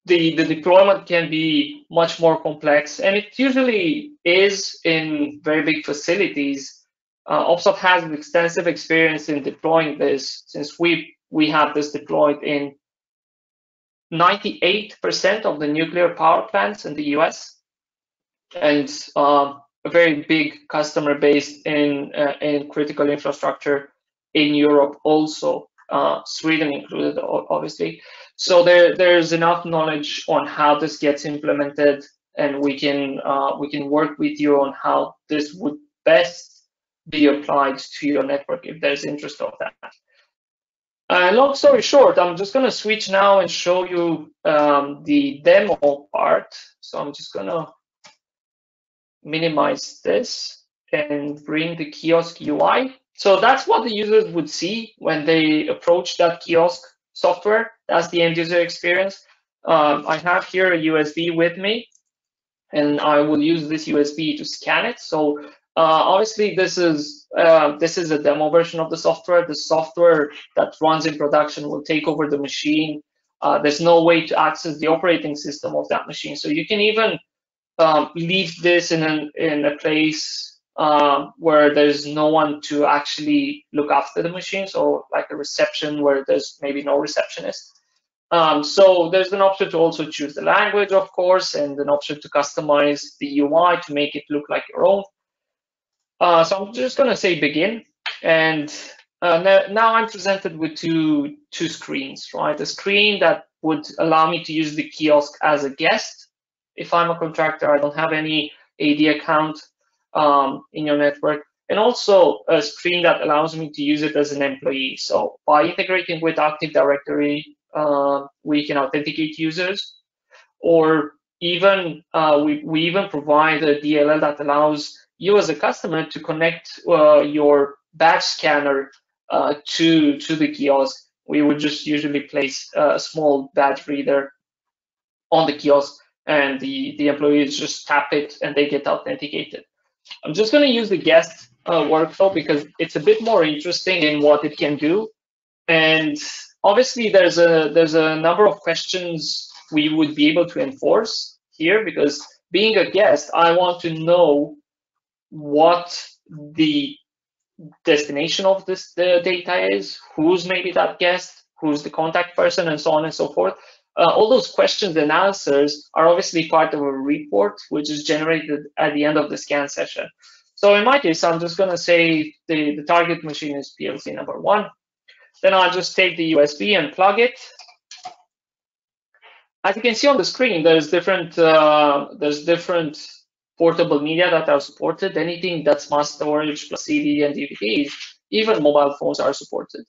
Speaker 4: the, the deployment can be much more complex, and it usually is in very big facilities uh, OPSWAT has extensive experience in deploying this since we we have this deployed in 98% of the nuclear power plants in the US and uh, a very big customer base in uh, in critical infrastructure in Europe also, uh, Sweden included, obviously. So there, there's enough knowledge on how this gets implemented, and we can uh, we can work with you on how this would best be applied to your network if there's interest of that. Uh, long story short, I'm just going to switch now and show you um, the demo part. So I'm just going to minimize this and bring the kiosk UI. So that's what the users would see when they approach that kiosk software. That's the end user experience. Um, I have here a USB with me, and I will use this USB to scan it. So obviously, this is uh, this is a demo version of the software. The software that runs in production will take over the machine. Uh, there's no way to access the operating system of that machine. So you can even um, leave this in an, in a place uh, where there's no one to actually look after the machine. So like a reception where there's maybe no receptionist. Um, so there's an option to also choose the language, of course, and an option to customize the UI to make it look like your own. Uh, so I'm just going to say begin. And uh, now I'm presented with two, two screens, right? A screen that would allow me to use the kiosk as a guest. If I'm a contractor, I don't have any AD account um, in your network. And also a screen that allows me to use it as an employee. So by integrating with Active Directory, uh, we can authenticate users or even uh, we, we even provide a DLL that allows you as a customer to connect uh, your badge scanner uh, to to the kiosk. We would just usually place a small badge reader on the kiosk, and the the employees just tap it and they get authenticated. I'm just going to use the guest uh, workflow because it's a bit more interesting in what it can do, and obviously there's a there's a number of questions we would be able to enforce here because being a guest, I want to know what the destination of this the data is, who's maybe that guest, who's the contact person, and so on and so forth. Uh, all those questions and answers are obviously part of a report, which is generated at the end of the scan session. So in my case, I'm just going to say the, the target machine is PLC number one. Then I'll just take the USB and plug it. As you can see on the screen, there's different uh, there's different portable media that are supported, anything that's mass storage plus CD and DVDs, even mobile phones are supported.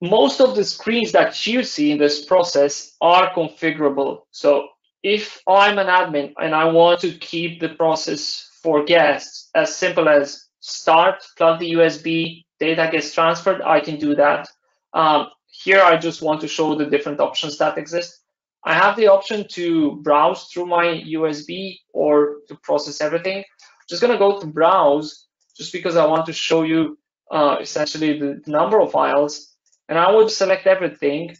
Speaker 4: Most of the screens that you see in this process are configurable. So if I'm an admin and I want to keep the process for guests as simple as start, plug the USB, data gets transferred, I can do that. Um, here, I just want to show the different options that exist. I have the option to browse through my USB or to process everything. I'm just gonna go to browse just because I want to show you uh, essentially the number of files and I would select everything.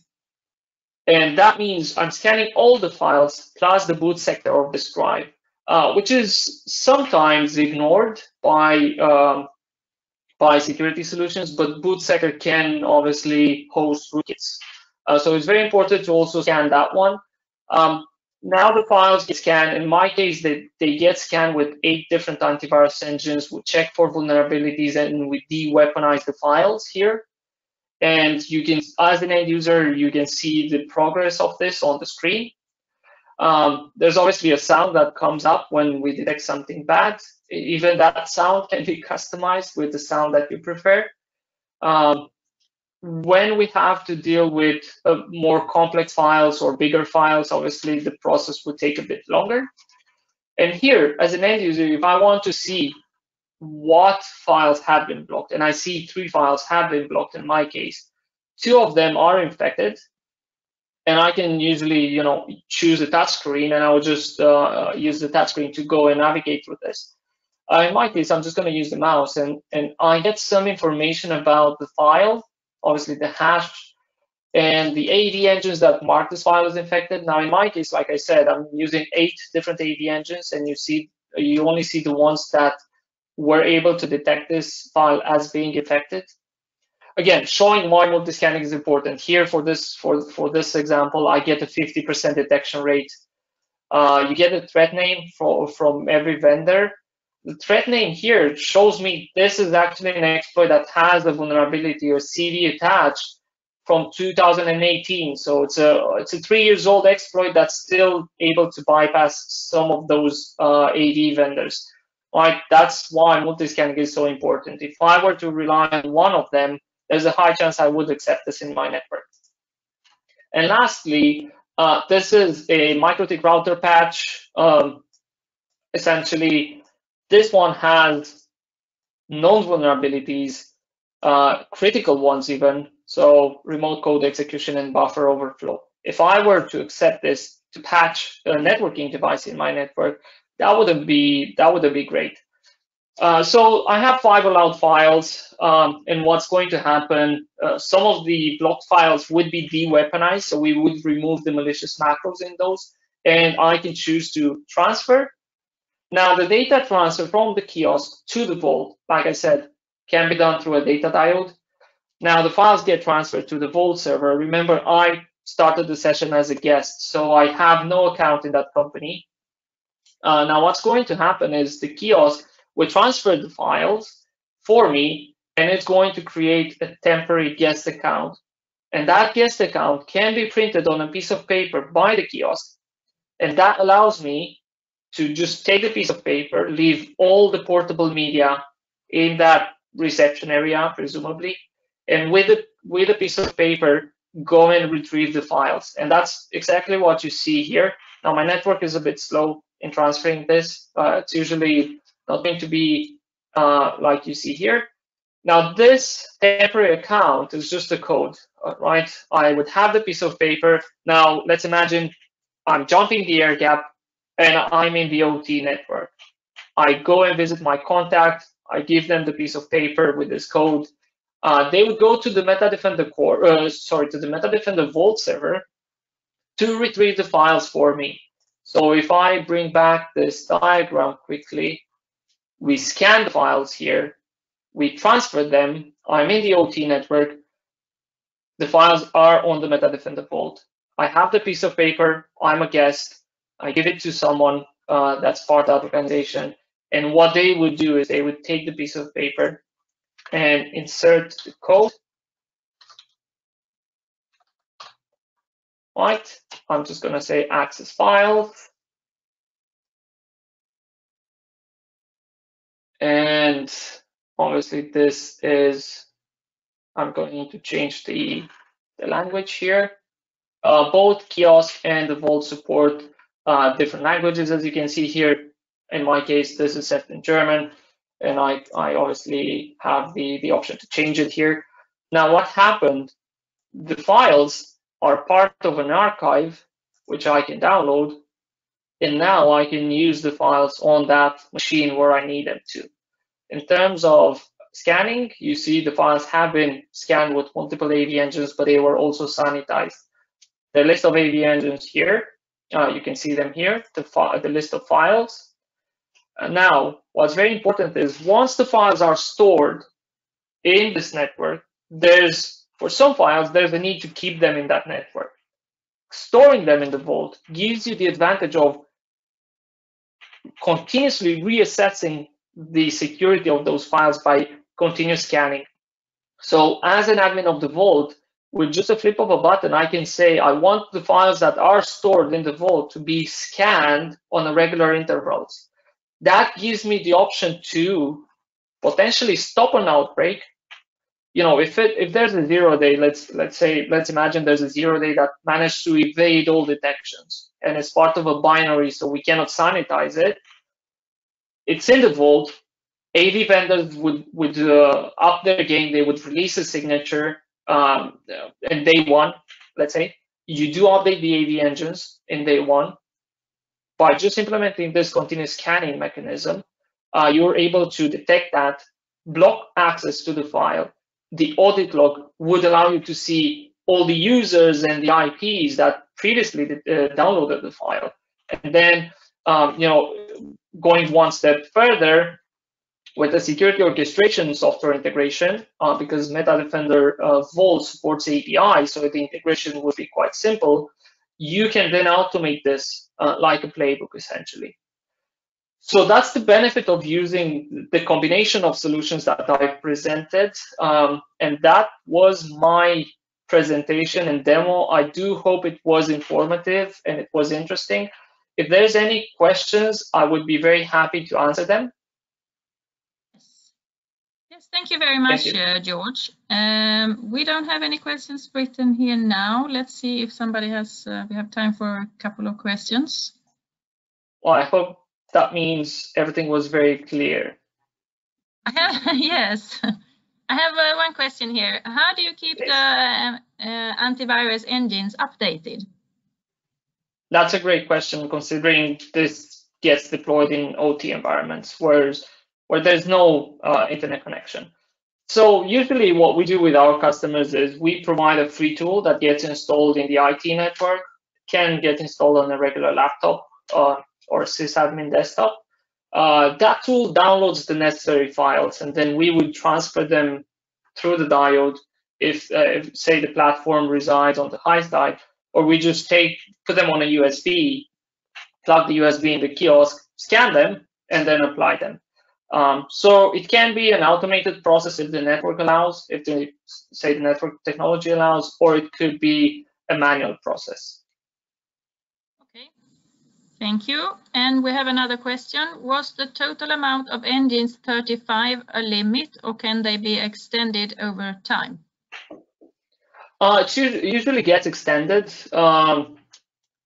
Speaker 4: And that means I'm scanning all the files plus the boot sector of this drive, uh, which is sometimes ignored by um, by security solutions, but boot sector can obviously host rootkits. Uh, so it's very important to also scan that one. Um, now the files get scanned. In my case, they, they get scanned with eight different antivirus engines. We check for vulnerabilities and we de-weaponize the files here. And you can, as an end user, you can see the progress of this on the screen. Um, there's obviously a sound that comes up when we detect something bad. Even that sound can be customized with the sound that you prefer. Um, when we have to deal with uh, more complex files or bigger files, obviously the process would take a bit longer. And here, as an end user, if I want to see what files have been blocked, and I see three files have been blocked in my case, two of them are infected, and I can usually, you know, choose a touch screen, and I will just uh, use the touch screen to go and navigate through this. Uh, in my case, I'm just going to use the mouse, and, and I get some information about the file obviously the hash and the AV engines that mark this file as infected. Now, in my case, like I said, I'm using eight different AV engines, and you see, you only see the ones that were able to detect this file as being infected. Again, showing why multi-scanning is important. Here, for this for for this example, I get a 50% detection rate. Uh, you get a threat name for, from every vendor. The threat name here shows me this is actually an exploit that has a vulnerability or CD attached from 2018. So it's a it's a three years old exploit that's still able to bypass some of those uh, AV vendors. Right, that's why multi-scanning is so important. If I were to rely on one of them, there's a high chance I would accept this in my network. And lastly, uh, this is a MikroTik router patch. Um, essentially, this one has known vulnerabilities, uh, critical ones even, so remote code execution and buffer overflow. If I were to accept this to patch a networking device in my network, that wouldn't be that wouldn't be great. Uh, so I have five allowed files, um, and what's going to happen, uh, some of the blocked files would be de-weaponized, so we would remove the malicious macros in those, and I can choose to transfer. Now, the data transfer from the kiosk to the vault, like I said, can be done through a data diode. Now, the files get transferred to the vault server. Remember, I started the session as a guest, so I have no account in that company. Uh, now, what's going to happen is the kiosk will transfer the files for me, and it's going to create a temporary guest account. And that guest account can be printed on a piece of paper by the kiosk. And that allows me to just take a piece of paper, leave all the portable media in that reception area, presumably, and with a, with a piece of paper, go and retrieve the files. And that's exactly what you see here. Now, my network is a bit slow in transferring this. Uh, it's usually not going to be uh, like you see here. Now this temporary account is just a code, uh, right? I would have the piece of paper. Now let's imagine I'm jumping the air gap and I'm in the OT network. I go and visit my contact. I give them the piece of paper with this code. Uh, they would go to the MetaDefender core, uh, sorry, to the MetaDefender Vault server to retrieve the files for me. So if I bring back this diagram quickly, we scan the files here, we transfer them, I'm in the OT network, the files are on the MetaDefender vault. I have the piece of paper, I'm a guest, I give it to someone uh, that's part of the organization, and what they would do is they would take the piece of paper and insert the code. Right, I'm just gonna say access files. And obviously this is, I'm going to change the, the language here. Uh, both kiosk and the Vault support uh, different languages, as you can see here. In my case, this is set in German, and I, I obviously have the, the option to change it here. Now, what happened? The files are part of an archive, which I can download, and now I can use the files on that machine where I need them to. In terms of scanning, you see the files have been scanned with multiple AV engines, but they were also sanitized. The list of AV engines here, uh, you can see them here, the, the list of files. And now, what's very important is once the files are stored in this network, there's, for some files, there's a need to keep them in that network. Storing them in the vault gives you the advantage of continuously reassessing the security of those files by continuous scanning. So as an admin of the vault, with just a flip of a button, I can say I want the files that are stored in the vault to be scanned on a regular intervals. That gives me the option to potentially stop an outbreak. You know, if it if there's a zero day, let's let's say let's imagine there's a zero day that managed to evade all detections and it's part of a binary, so we cannot sanitize it it's in the vault. AV vendors would would uh, up their game. They would release a signature, um, and day one, let's say, you do update the AV engines in day one. By just implementing this continuous scanning mechanism, uh, you're able to detect that, block access to the file. The audit log would allow you to see all the users and the IPs that previously uh, downloaded the file. And then, um, you know, going one step further with the security orchestration software integration, uh, because MetaDefender uh, Vault supports API, so the integration would be quite simple, you can then automate this uh, like a playbook, essentially. so that's the benefit of using the combination of solutions that I presented. Um, and that was my presentation and demo. I do hope it was informative and it was interesting. If there's any questions, I would be very happy to answer them.
Speaker 3: Yes, thank you very much, you. Uh, George. Um, we don't have any questions written here now. Let's see if somebody has, uh, we have time for a couple of questions.
Speaker 4: Well, I hope that means everything was very clear.
Speaker 3: yes. I have uh, one question here. How do you keep the uh, antivirus engines updated?
Speaker 4: That's a great question considering this gets deployed in OT environments where, where there's no uh, internet connection. So usually what we do with our customers is we provide a free tool that gets installed in the IT network, can get installed on a regular laptop uh, or sysadmin desktop. Uh, that tool downloads the necessary files, and then we would transfer them through the diode if, uh, if, say, the platform resides on the high side, or we just take put them on a USB, plug the USB in the kiosk, scan them, and then apply them. Um, so it can be an automated process if the network allows, if the say the network technology allows, or it could be a manual process.
Speaker 3: Okay, thank you. And we have another question. Was the total amount of engines 35 a limit or can they be extended over time?
Speaker 4: Uh, it usually gets extended. Um,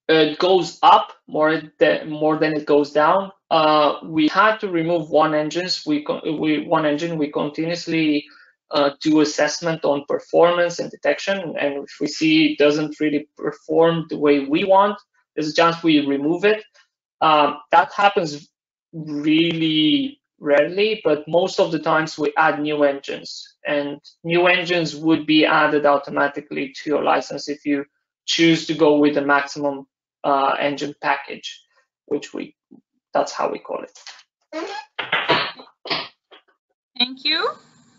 Speaker 4: it goes up more than more than it goes down. Uh, we had to remove one engines. We, we one engine. We continuously uh, do assessment on performance and detection, and if we see it doesn't really perform the way we want, there's a chance we remove it. Um, that happens really rarely, but most of the times we add new engines. And new engines would be added automatically to your license if you choose to go with the maximum uh, engine package, which we, that's how we call it.
Speaker 3: Thank you.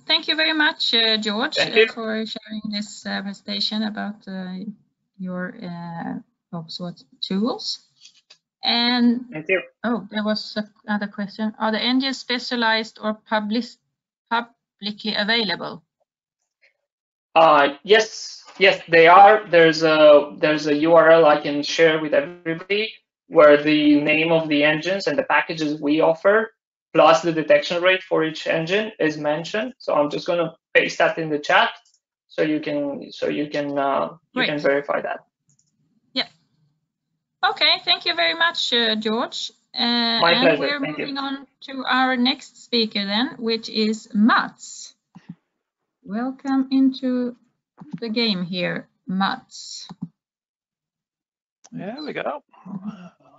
Speaker 3: Thank you very much, uh, George, uh, for sharing this uh, presentation about uh, your uh, OPSWAT tools. And
Speaker 4: Thank you.
Speaker 3: oh, there was another question. Are the engines specialized or public, publicly available?
Speaker 4: Uh, yes, yes, they are. There's a there's a URL I can share with everybody where the name of the engines and the packages we offer plus the detection rate for each engine is mentioned. So I'm just going to paste that in the chat so you can so you can uh, you can verify that. Yeah.
Speaker 3: Okay, thank you very much, uh, George.
Speaker 4: Uh, My pleasure.
Speaker 3: We're
Speaker 4: thank
Speaker 3: moving
Speaker 4: you.
Speaker 3: on to our next speaker then, which is Mats. Welcome into the game here, Mats.
Speaker 5: There we go.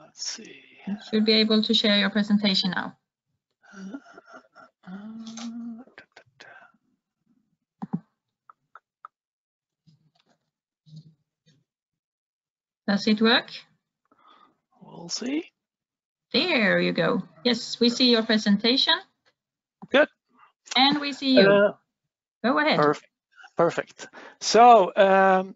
Speaker 5: Let's see.
Speaker 3: You should be able to share your presentation now. Does it work?
Speaker 5: We'll see.
Speaker 3: There you go. Yes, we see your presentation.
Speaker 5: Good.
Speaker 3: And we see you. Uh, go ahead.
Speaker 5: Perfect. Perfect. So um,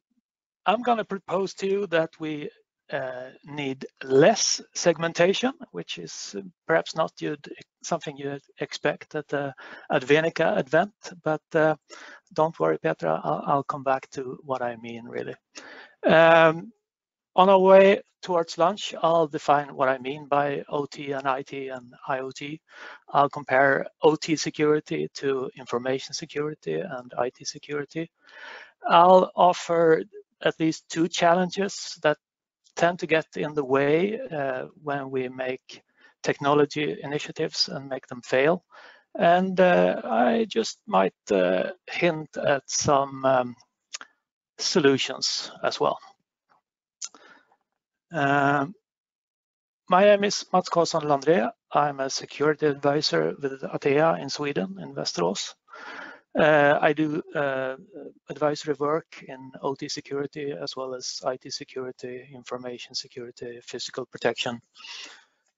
Speaker 5: I'm going to propose to you that we uh, need less segmentation, which is perhaps not you'd, something you'd expect at the Advenica event, but uh, don't worry, Petra, I'll, I'll, come back to what I mean really. Um, on our way towards lunch, I'll define what I mean by OT and IT and IoT. I'll compare OT security to information security and IT security. I'll offer at least two challenges that tend to get in the way uh, when we make technology initiatives and make them fail. And uh, I just might uh, hint at some um, solutions as well. Um, my name is Mats Karlsson Landré. I'm a security advisor with Atea in Sweden, in Västerås. Uh, I do uh, advisory work in OT security as well as IT security, information security, physical protection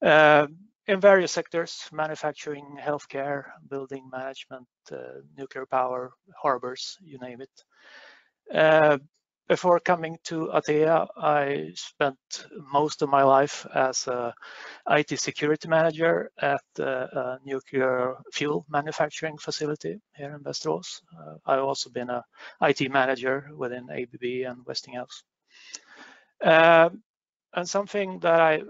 Speaker 5: uh, in various sectors, manufacturing, healthcare, building management, uh, nuclear power, harbors, you name it. Uh, before coming to Atea, I spent most of my life as a IT security manager at a nuclear fuel manufacturing facility here in Västerås. Uh, I've also been a IT manager within ABB and Westinghouse. Uh, and something that I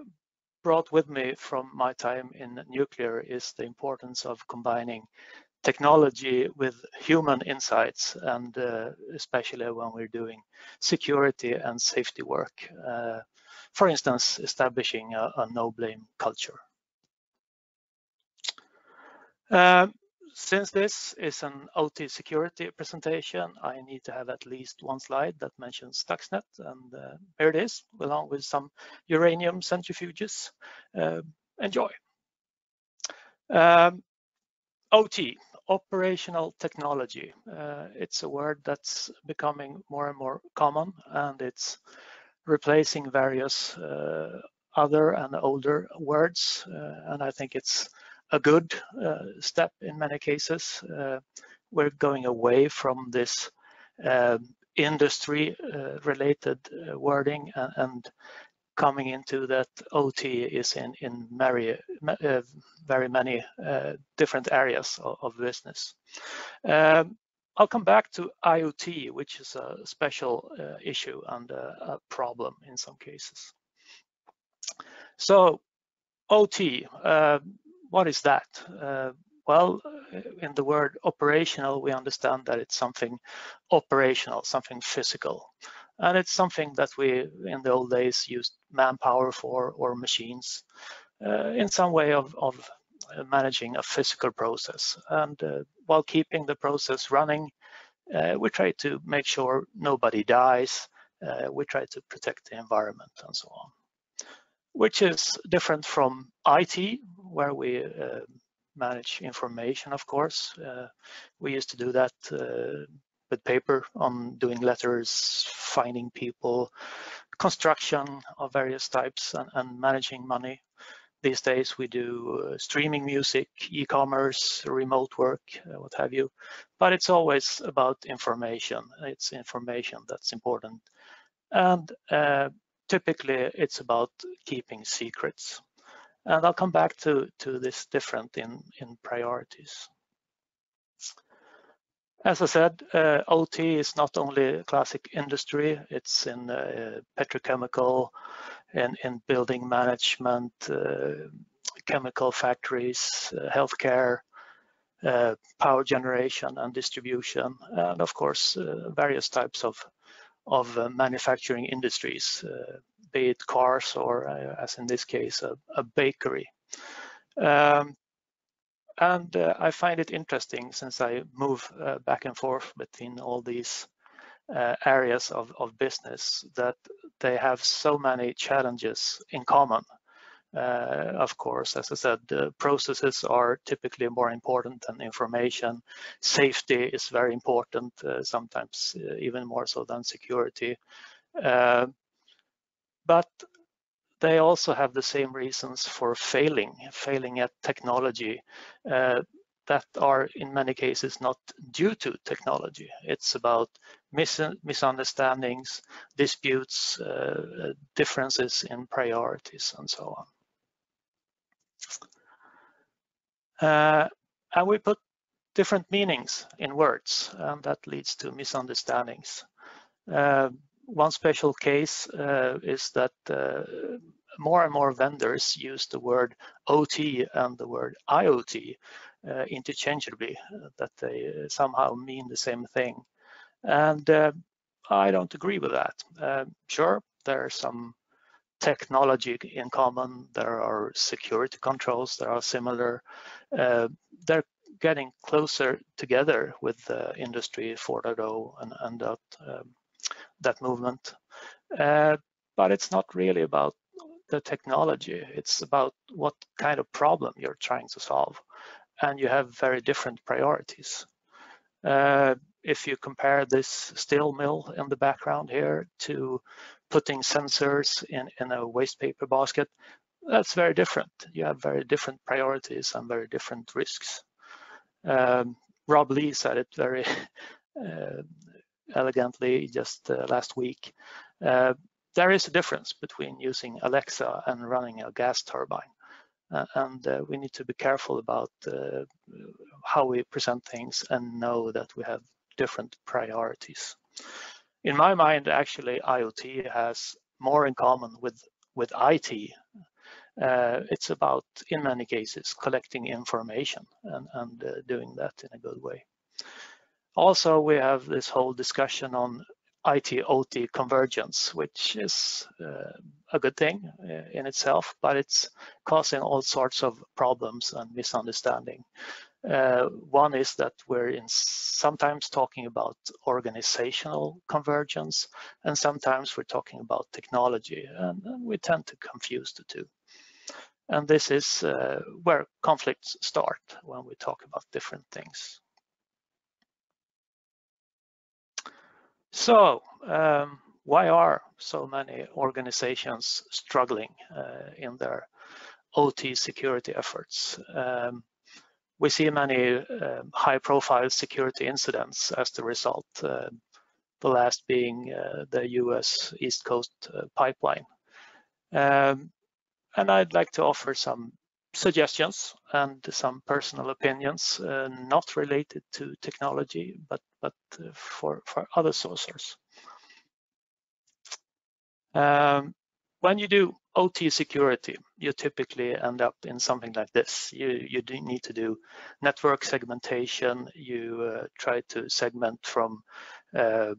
Speaker 5: brought with me from my time in nuclear is the importance of combining technology with human insights and uh, especially when we're doing security and safety work. Uh, for instance, establishing a, a no blame culture. Uh, since this is an OT security presentation, I need to have at least one slide that mentions Stuxnet, and uh, here it is, along with some uranium centrifuges. Uh, enjoy. Um, OT, operational technology. Uh, it's a word that's becoming more and more common, and it's replacing various uh, other and older words, uh, and I think it's a good uh, step in many cases. Uh, we're going away from this um, industry uh, related wording and, and, coming into that OT is in, in very, very many different areas of, of business. Um, I'll come back to IoT, which is a special uh, issue and a, problem in some cases. So OT, uh, what is that? Uh, well, in the word operational, we understand that it's something operational, something physical. And it's something that we, in the old days, used manpower for or machines uh, in some way of, of, managing a physical process. And uh, while keeping the process running, uh, we try to make sure nobody dies. Uh, we try to protect the environment and so on which is different from IT, where we uh, manage information, of course. Uh, we used to do that with paper on doing letters, finding people, construction of various types, and, and managing money. These days we do uh, streaming music, e-commerce, remote work, uh, what have you. But it's always about information. It's information that's important. And uh, typically it's about keeping secrets. And I'll come back to, to this different in, in priorities. As I said, uh, OT is not only a classic industry, it's in uh, petrochemical, in, in building management, uh, chemical factories, healthcare, power generation and distribution, and of course, various types of of manufacturing industries, uh, be it cars or, uh, as in this case, a, a bakery. Um, and uh, I find it interesting since I move uh, back and forth between all these uh, areas of, of business that they have so many challenges in common. Uh, of course, as I said, processes are typically more important than information. Safety is very important, uh, sometimes uh, even more so than security. But they also have the same reasons for failing, failing at technology uh, that are in many cases not due to technology. It's about mis misunderstandings, disputes, uh, differences in priorities, and so on. Uh, and we put different meanings in words, and that leads to misunderstandings. Uh, one special case uh, is that uh, more and more vendors use the word OT and the word IoT uh, interchangeably, uh, that they somehow mean the same thing. And I don't agree with that. sure, there are some technology in common. There are security controls that are similar. Uh, they're getting closer together with the industry 4.0 and, and that, um, that movement. Uh, but it's not really about the technology. It's about what kind of problem you're trying to solve. And you have very different priorities. Uh, if you compare this steel mill in the background here to putting sensors in, in a waste paper basket, that's very different. You have very different priorities and very different risks. Um, Rob Lee said it very uh, elegantly just uh, last week. Uh, there is a difference between using Alexa and running a gas turbine. Uh, and we need to be careful about how we present things and know that we have different priorities. In my mind, actually, IoT has more in common with, with IT. Uh, it's about, in many cases, collecting information and, and uh, doing that in a good way. Also, we have this whole discussion on IT-OT convergence, which is uh, a good thing uh, in itself, but it's causing all sorts of problems and misunderstanding. Uh, one is that we're sometimes talking about organizational convergence, and sometimes we're talking about technology, and, and we tend to confuse the two. And this is uh, where conflicts start when we talk about different things. So um, why are so many organizations struggling uh, in their OT security efforts? Um, we see many uh, high profile security incidents as the result, uh, the last being uh, the US East Coast uh, pipeline. Um, and I'd like to offer some suggestions and some personal opinions, uh, not related to technology, but, but uh, for, for other sources. Um, when you do OT security, you typically end up in something like this. You, you need to do network segmentation. You uh, try to segment from uh,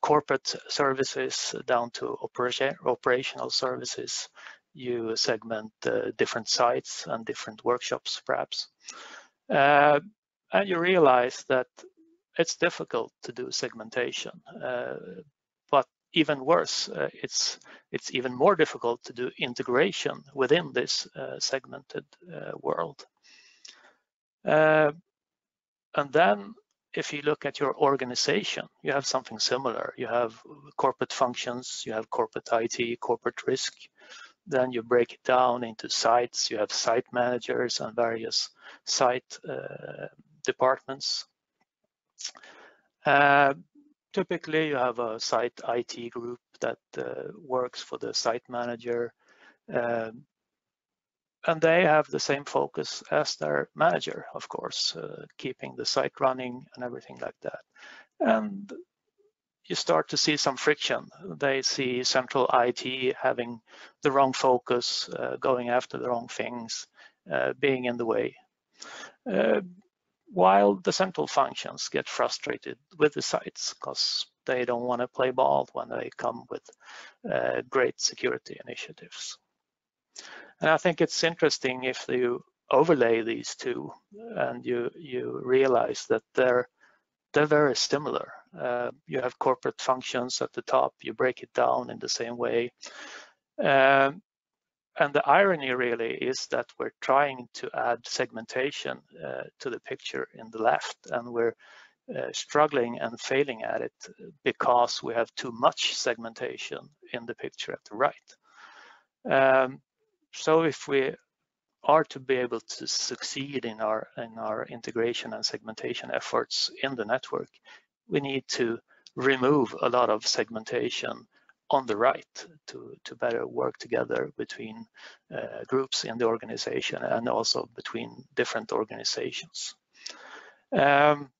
Speaker 5: corporate services down to operation, operational services you segment uh, different sites and different workshops perhaps. Uh, and you realize that it's difficult to do segmentation, uh, but even worse, uh, it's it's even more difficult to do integration within this uh, segmented world. and then if you look at your organization, you have something similar. You have corporate functions, you have corporate IT, corporate risk, then you break it down into sites. You have site managers and various site uh, departments. Uh, typically, you have a site IT group that uh, works for the site manager. Um, and they have the same focus as their manager, of course, uh, keeping the site running and everything like that. And you start to see some friction. They see central IT having the wrong focus, uh, going after the wrong things, uh, being in the way. Uh, while the central functions get frustrated with the sites because they don't want to play ball when they come with uh, great security initiatives. And I think it's interesting if you overlay these two and you, you realize that they're, they're very similar uh, you have corporate functions at the top, you break it down in the same way. Um, and the irony really is that we're trying to add segmentation uh, to the picture in the left, and we're uh, struggling and failing at it because we have too much segmentation in the picture at the right. Um, so if we are to be able to succeed in our in our integration and segmentation efforts in the network, we need to remove a lot of segmentation on the right to, to better work together between uh, groups in the organization and also between different organizations. Um,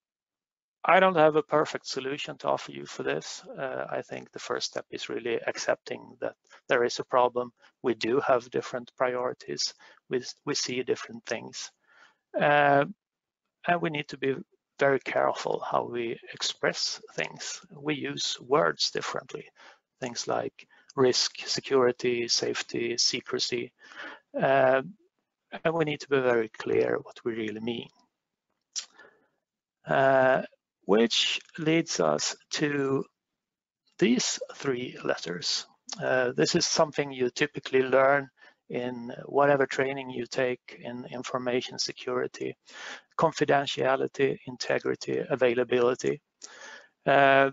Speaker 5: I don't have a perfect solution to offer you for this. Uh, I think the first step is really accepting that there is a problem. We do have different priorities. We, we see different things. Uh, and we need to be very careful how we express things. We use words differently, things like risk, security, safety, secrecy. Uh, and we need to be very clear what we really mean. Uh, which leads us to these three letters. Uh, this is something you typically learn in whatever training you take in information security, confidentiality, integrity, availability. Uh,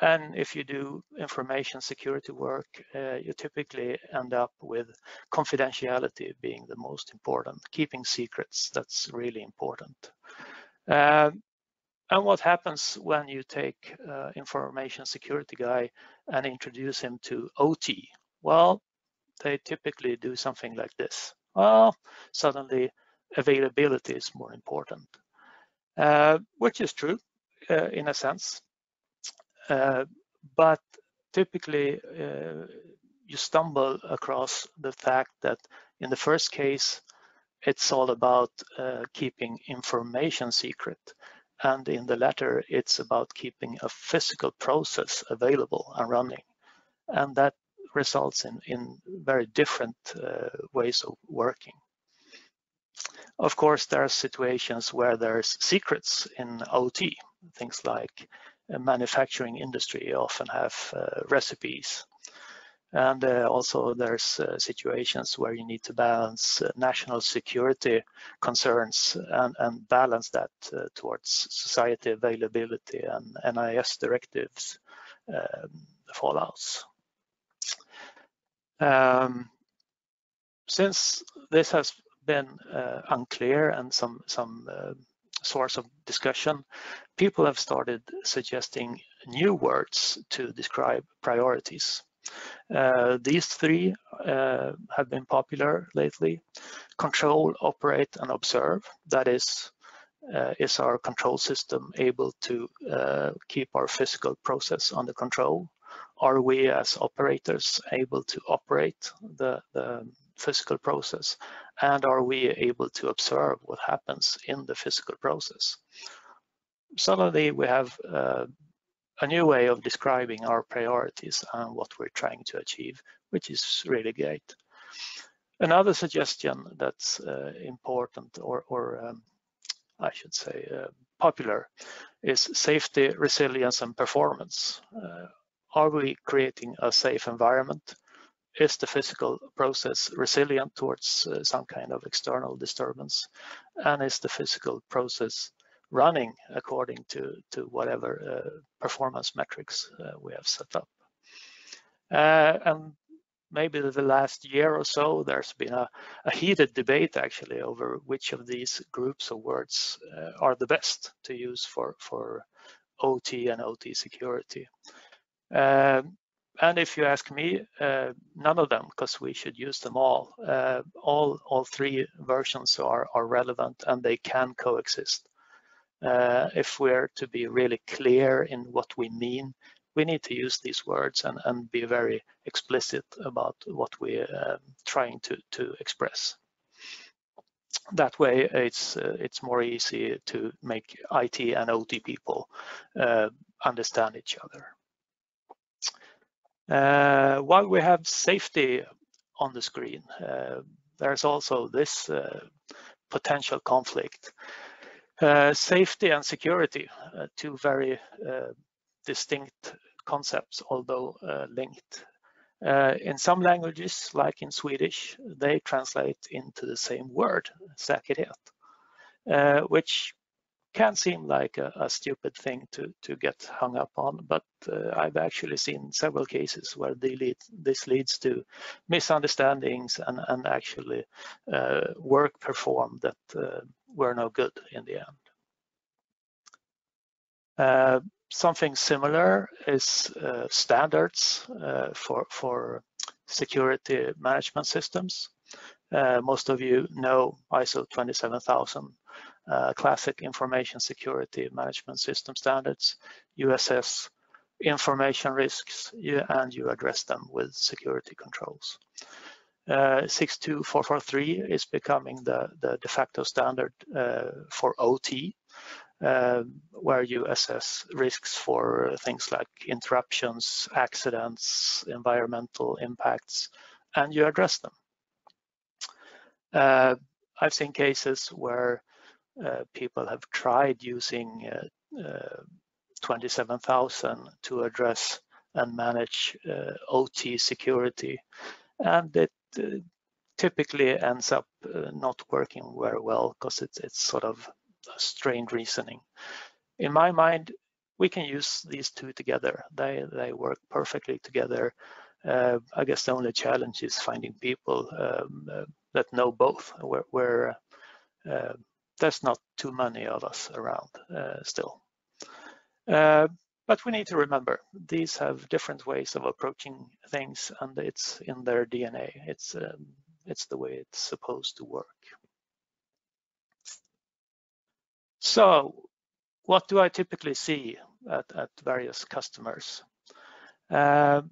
Speaker 5: and if you do information security work, uh, you typically end up with confidentiality being the most important, keeping secrets, that's really important. Uh, and what happens when you take uh, information security guy and introduce him to OT? Well, they typically do something like this. Well, suddenly availability is more important, uh, which is true uh, in a sense. Uh, but typically, uh, you stumble across the fact that in the first case, it's all about uh, keeping information secret. And in the latter, it's about keeping a physical process available and running. And that results in, in very different uh, ways of working. Of course, there are situations where there's secrets in OT, things like manufacturing industry often have uh, recipes and uh, also there's uh, situations where you need to balance uh, national security concerns and, and balance that uh, towards society availability and NIS directives um, fallouts. Um, since this has been uh, unclear and some, some uh, source of discussion, people have started suggesting new words to describe priorities. Uh, these three uh, have been popular lately. Control, operate, and observe. That is, uh, is our control system able to uh, keep our physical process under control? Are we as operators able to operate the, the physical process? And are we able to observe what happens in the physical process? Suddenly we have uh, a new way of describing our priorities and what we're trying to achieve, which is really great. Another suggestion that's uh, important or, or um, I should say uh, popular is safety, resilience and performance. Are we creating a safe environment? Is the physical process resilient towards uh, some kind of external disturbance? And is the physical process running according to, to whatever uh, performance metrics uh, we have set up. Uh, and maybe the last year or so, there's been a, a, heated debate actually over which of these groups of words uh, are the best to use for, for OT and OT security. Um, and if you ask me, uh, none of them, because we should use them all. Uh, all, all three versions are, are relevant and they can coexist. Uh, if we're to be really clear in what we mean, we need to use these words and, and be very explicit about what we're um, trying to, to express. That way, it's uh, it's more easy to make IT and OT people uh, understand each other. Uh, while we have safety on the screen, uh, there's also this uh, potential conflict. Uh, safety and security, uh, two very distinct concepts, although linked. in some languages, like in Swedish, they translate into the same word, säkerhet, which can seem like a, a, stupid thing to, to get hung up on, but uh, I've actually seen several cases where lead, this leads to misunderstandings and, and actually uh, work performed that uh, were no good in the end. Uh, something similar is uh, standards for, for security management systems. Uh, most of you know ISO 27000 uh, classic information security management system standards, USS information risks, and you address them with security controls. Uh, 62443 is becoming the, the de facto standard uh, for OT, uh, where you assess risks for things like interruptions, accidents, environmental impacts, and you address them. Uh, I've seen cases where people have tried using uh, 27,000 to address and manage OT security, and it uh, typically ends up uh, not working very well because it's, it's sort of strained reasoning. In my mind, we can use these two together. They, they work perfectly together. Uh, I guess the only challenge is finding people um, uh, that know both, where, where uh, there's not too many of us around uh, still. Uh, but we need to remember these have different ways of approaching things and it's in their DNA. It's, um, it's the way it's supposed to work. So what do I typically see at, at various customers? Uh,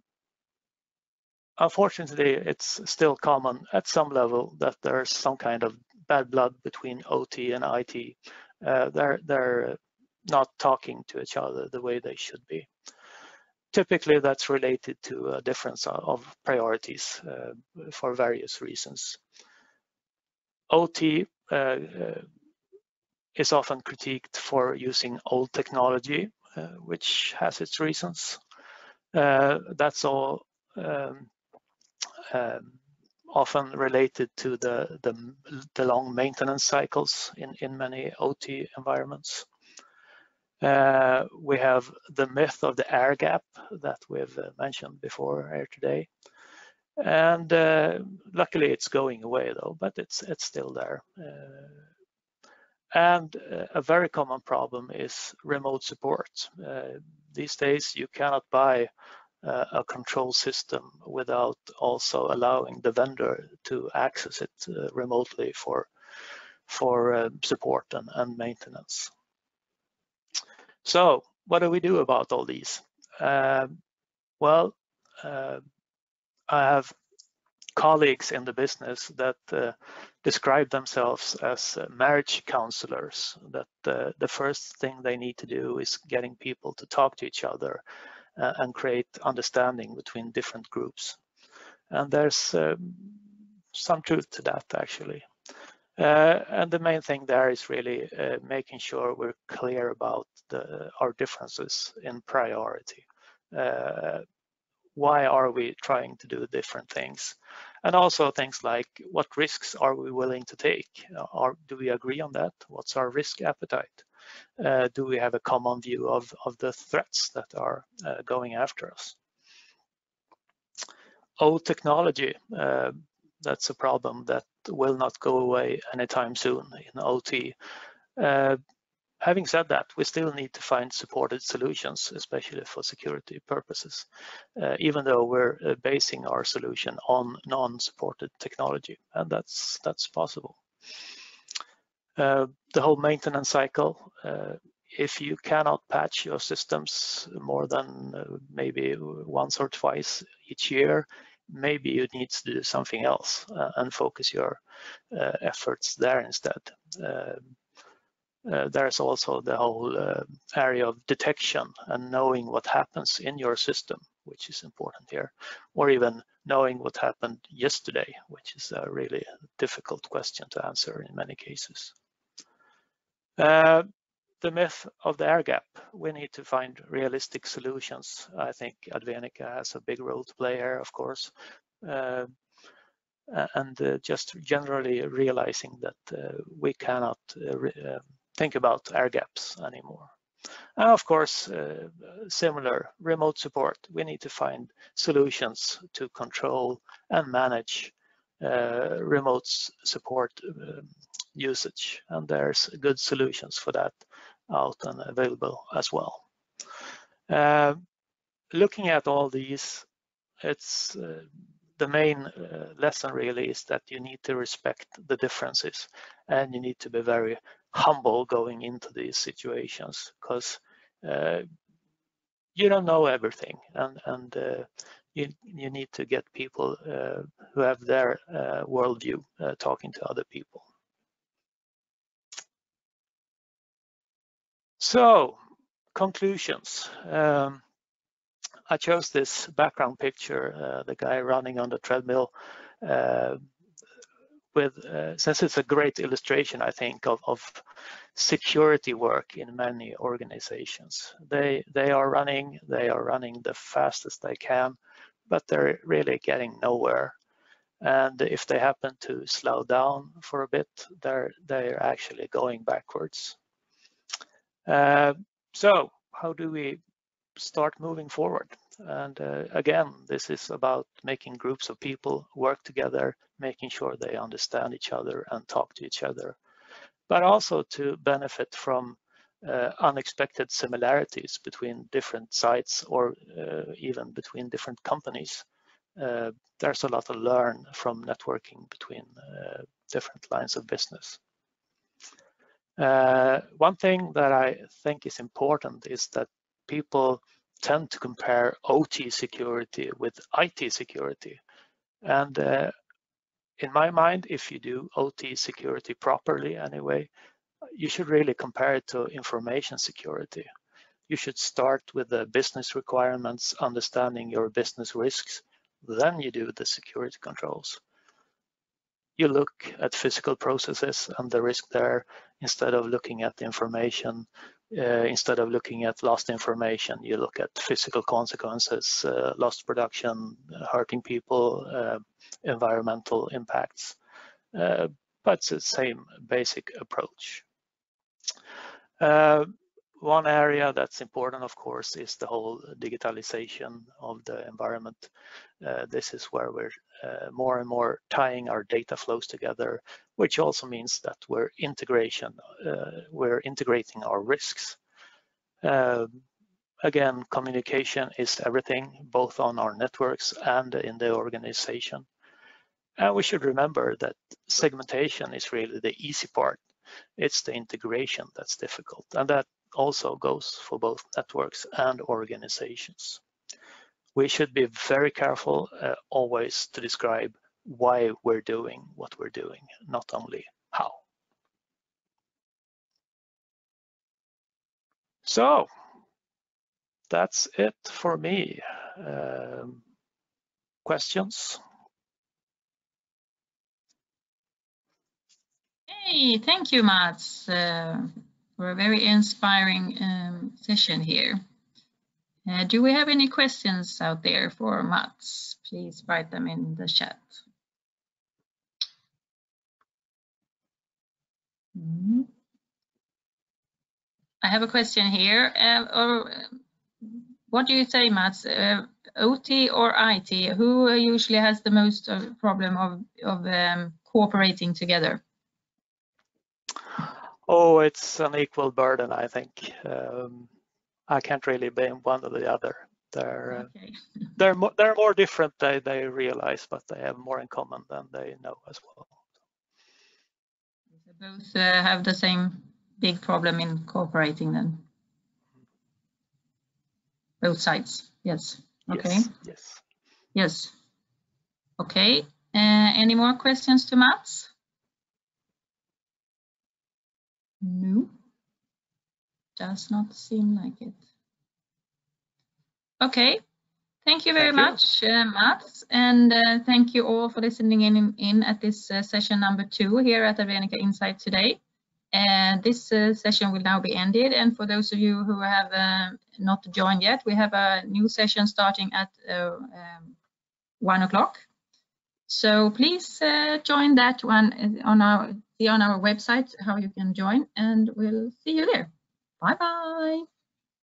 Speaker 5: unfortunately, it's still common at some level that there's some kind of bad blood between OT and IT. Uh, they're, they're not talking to each other the way they should be. Typically, that's related to a difference of priorities uh, for various reasons. OT uh, uh, is often critiqued for using old technology, uh, which has its reasons. Uh, that's all um, um, often related to the, the, the, long maintenance cycles in, in many OT environments. Uh, we have the myth of the air gap that we've uh, mentioned before here today. And uh, luckily it's going away though, but it's, it's still there. Uh, and uh, a very common problem is remote support. Uh, these days you cannot buy a control system without also allowing the vendor to access it remotely for, for support and, and maintenance. So what do we do about all these? Uh, well, uh, I have colleagues in the business that uh, describe themselves as uh, marriage counselors, that uh, the first thing they need to do is getting people to talk to each other uh, and create understanding between different groups. And there's um, some truth to that actually. Uh, and the main thing there is really uh, making sure we're clear about the, our differences in priority. Uh, why are we trying to do different things? And also things like what risks are we willing to take? Are, do we agree on that? What's our risk appetite? Uh, do we have a common view of, of the threats that are uh, going after us? Old technology, uh, that's a problem that will not go away anytime soon in OT. Uh, having said that, we still need to find supported solutions, especially for security purposes, uh, even though we're uh, basing our solution on non-supported technology, and that's that's possible. Uh, the whole maintenance cycle, uh, if you cannot patch your systems more than uh, maybe once or twice each year, maybe you need to do something else uh, and focus your uh, efforts there instead. There's also the whole area of detection and knowing what happens in your system, which is important here, or even knowing what happened yesterday, which is a really difficult question to answer in many cases. Uh, the myth of the air gap. We need to find realistic solutions. I think Advenica has a big role to play here, of course. Uh, and uh, just generally realizing that uh, we cannot uh, uh, think about air gaps anymore. And of course, similar remote support. We need to find solutions to control and manage remote support um, usage. And there's good solutions for that out and available as well. Uh, looking at all these, it's uh, the main uh, lesson really is that you need to respect the differences and you need to be very humble going into these situations because uh, you don't know everything and, and uh, you, you need to get people uh, who have their worldview talking to other people. So, conclusions. Um, I chose this background picture, uh, the guy running on the treadmill, uh, with uh, since it's a great illustration, I think, of, of, security work in many organizations. They they are running, they are running the fastest they can, but they're really getting nowhere. And if they happen to slow down for a bit, they're they're actually going backwards. Uh, so how do we start moving forward? And uh, again, this is about making groups of people work together, making sure they understand each other and talk to each other, but also to benefit from uh, unexpected similarities between different sites or uh, even between different companies. Uh, there's a lot to learn from networking between uh, different lines of business. Uh, one thing that I think is important is that people tend to compare OT security with IT security. And uh, in my mind, if you do OT security properly anyway, you should really compare it to information security. You should start with the business requirements, understanding your business risks, then you do the security controls. You look at physical processes and the risk there instead of looking at the information. Uh, instead of looking at lost information, you look at physical consequences, uh, lost production, hurting people, uh, environmental impacts. Uh, but it's the same basic approach. One area that's important, of course, is the whole digitalization of the environment. Uh, this is where we're uh, more and more tying our data flows together, which also means that we're integration, uh, we're integrating our risks. Um, again, communication is everything, both on our networks and in the organization. And we should remember that segmentation is really the easy part. It's the integration that's difficult. And that also goes for both networks and organizations. We should be very careful uh, always to describe why we're doing what we're doing, not only how. So that's it for me. Um, questions?
Speaker 3: Hey, thank you, Mats. Uh, for a very inspiring um, session here. Uh, do we have any questions out there for Mats? Please write them in the chat. Mm. I have a question here. Uh, or what do you say, Mats? Uh, OT or IT? Who usually has the most problem of, of um, cooperating together?
Speaker 5: Oh, it's an equal burden, I think. Um, I can't really blame one or the other. They're uh, okay. they're mo they're more different. They they realize, but they have more in common than they know as well.
Speaker 3: So both uh, have the same big problem in cooperating then. Both sides. Yes. Okay.
Speaker 5: Yes. Yes.
Speaker 3: yes. Okay. Uh, any more questions to Mats? No, does not seem like it. Okay, thank you very thank much, uh, Mats, and uh, thank you all for listening in, in at this uh, session number two here at Advenica Insight today. And this uh, session will now be ended. And for those of you who have uh, not joined yet, we have a new session starting at uh, um, one o'clock. So please join that one on our see on our website how you can join and we'll see you there. Bye bye.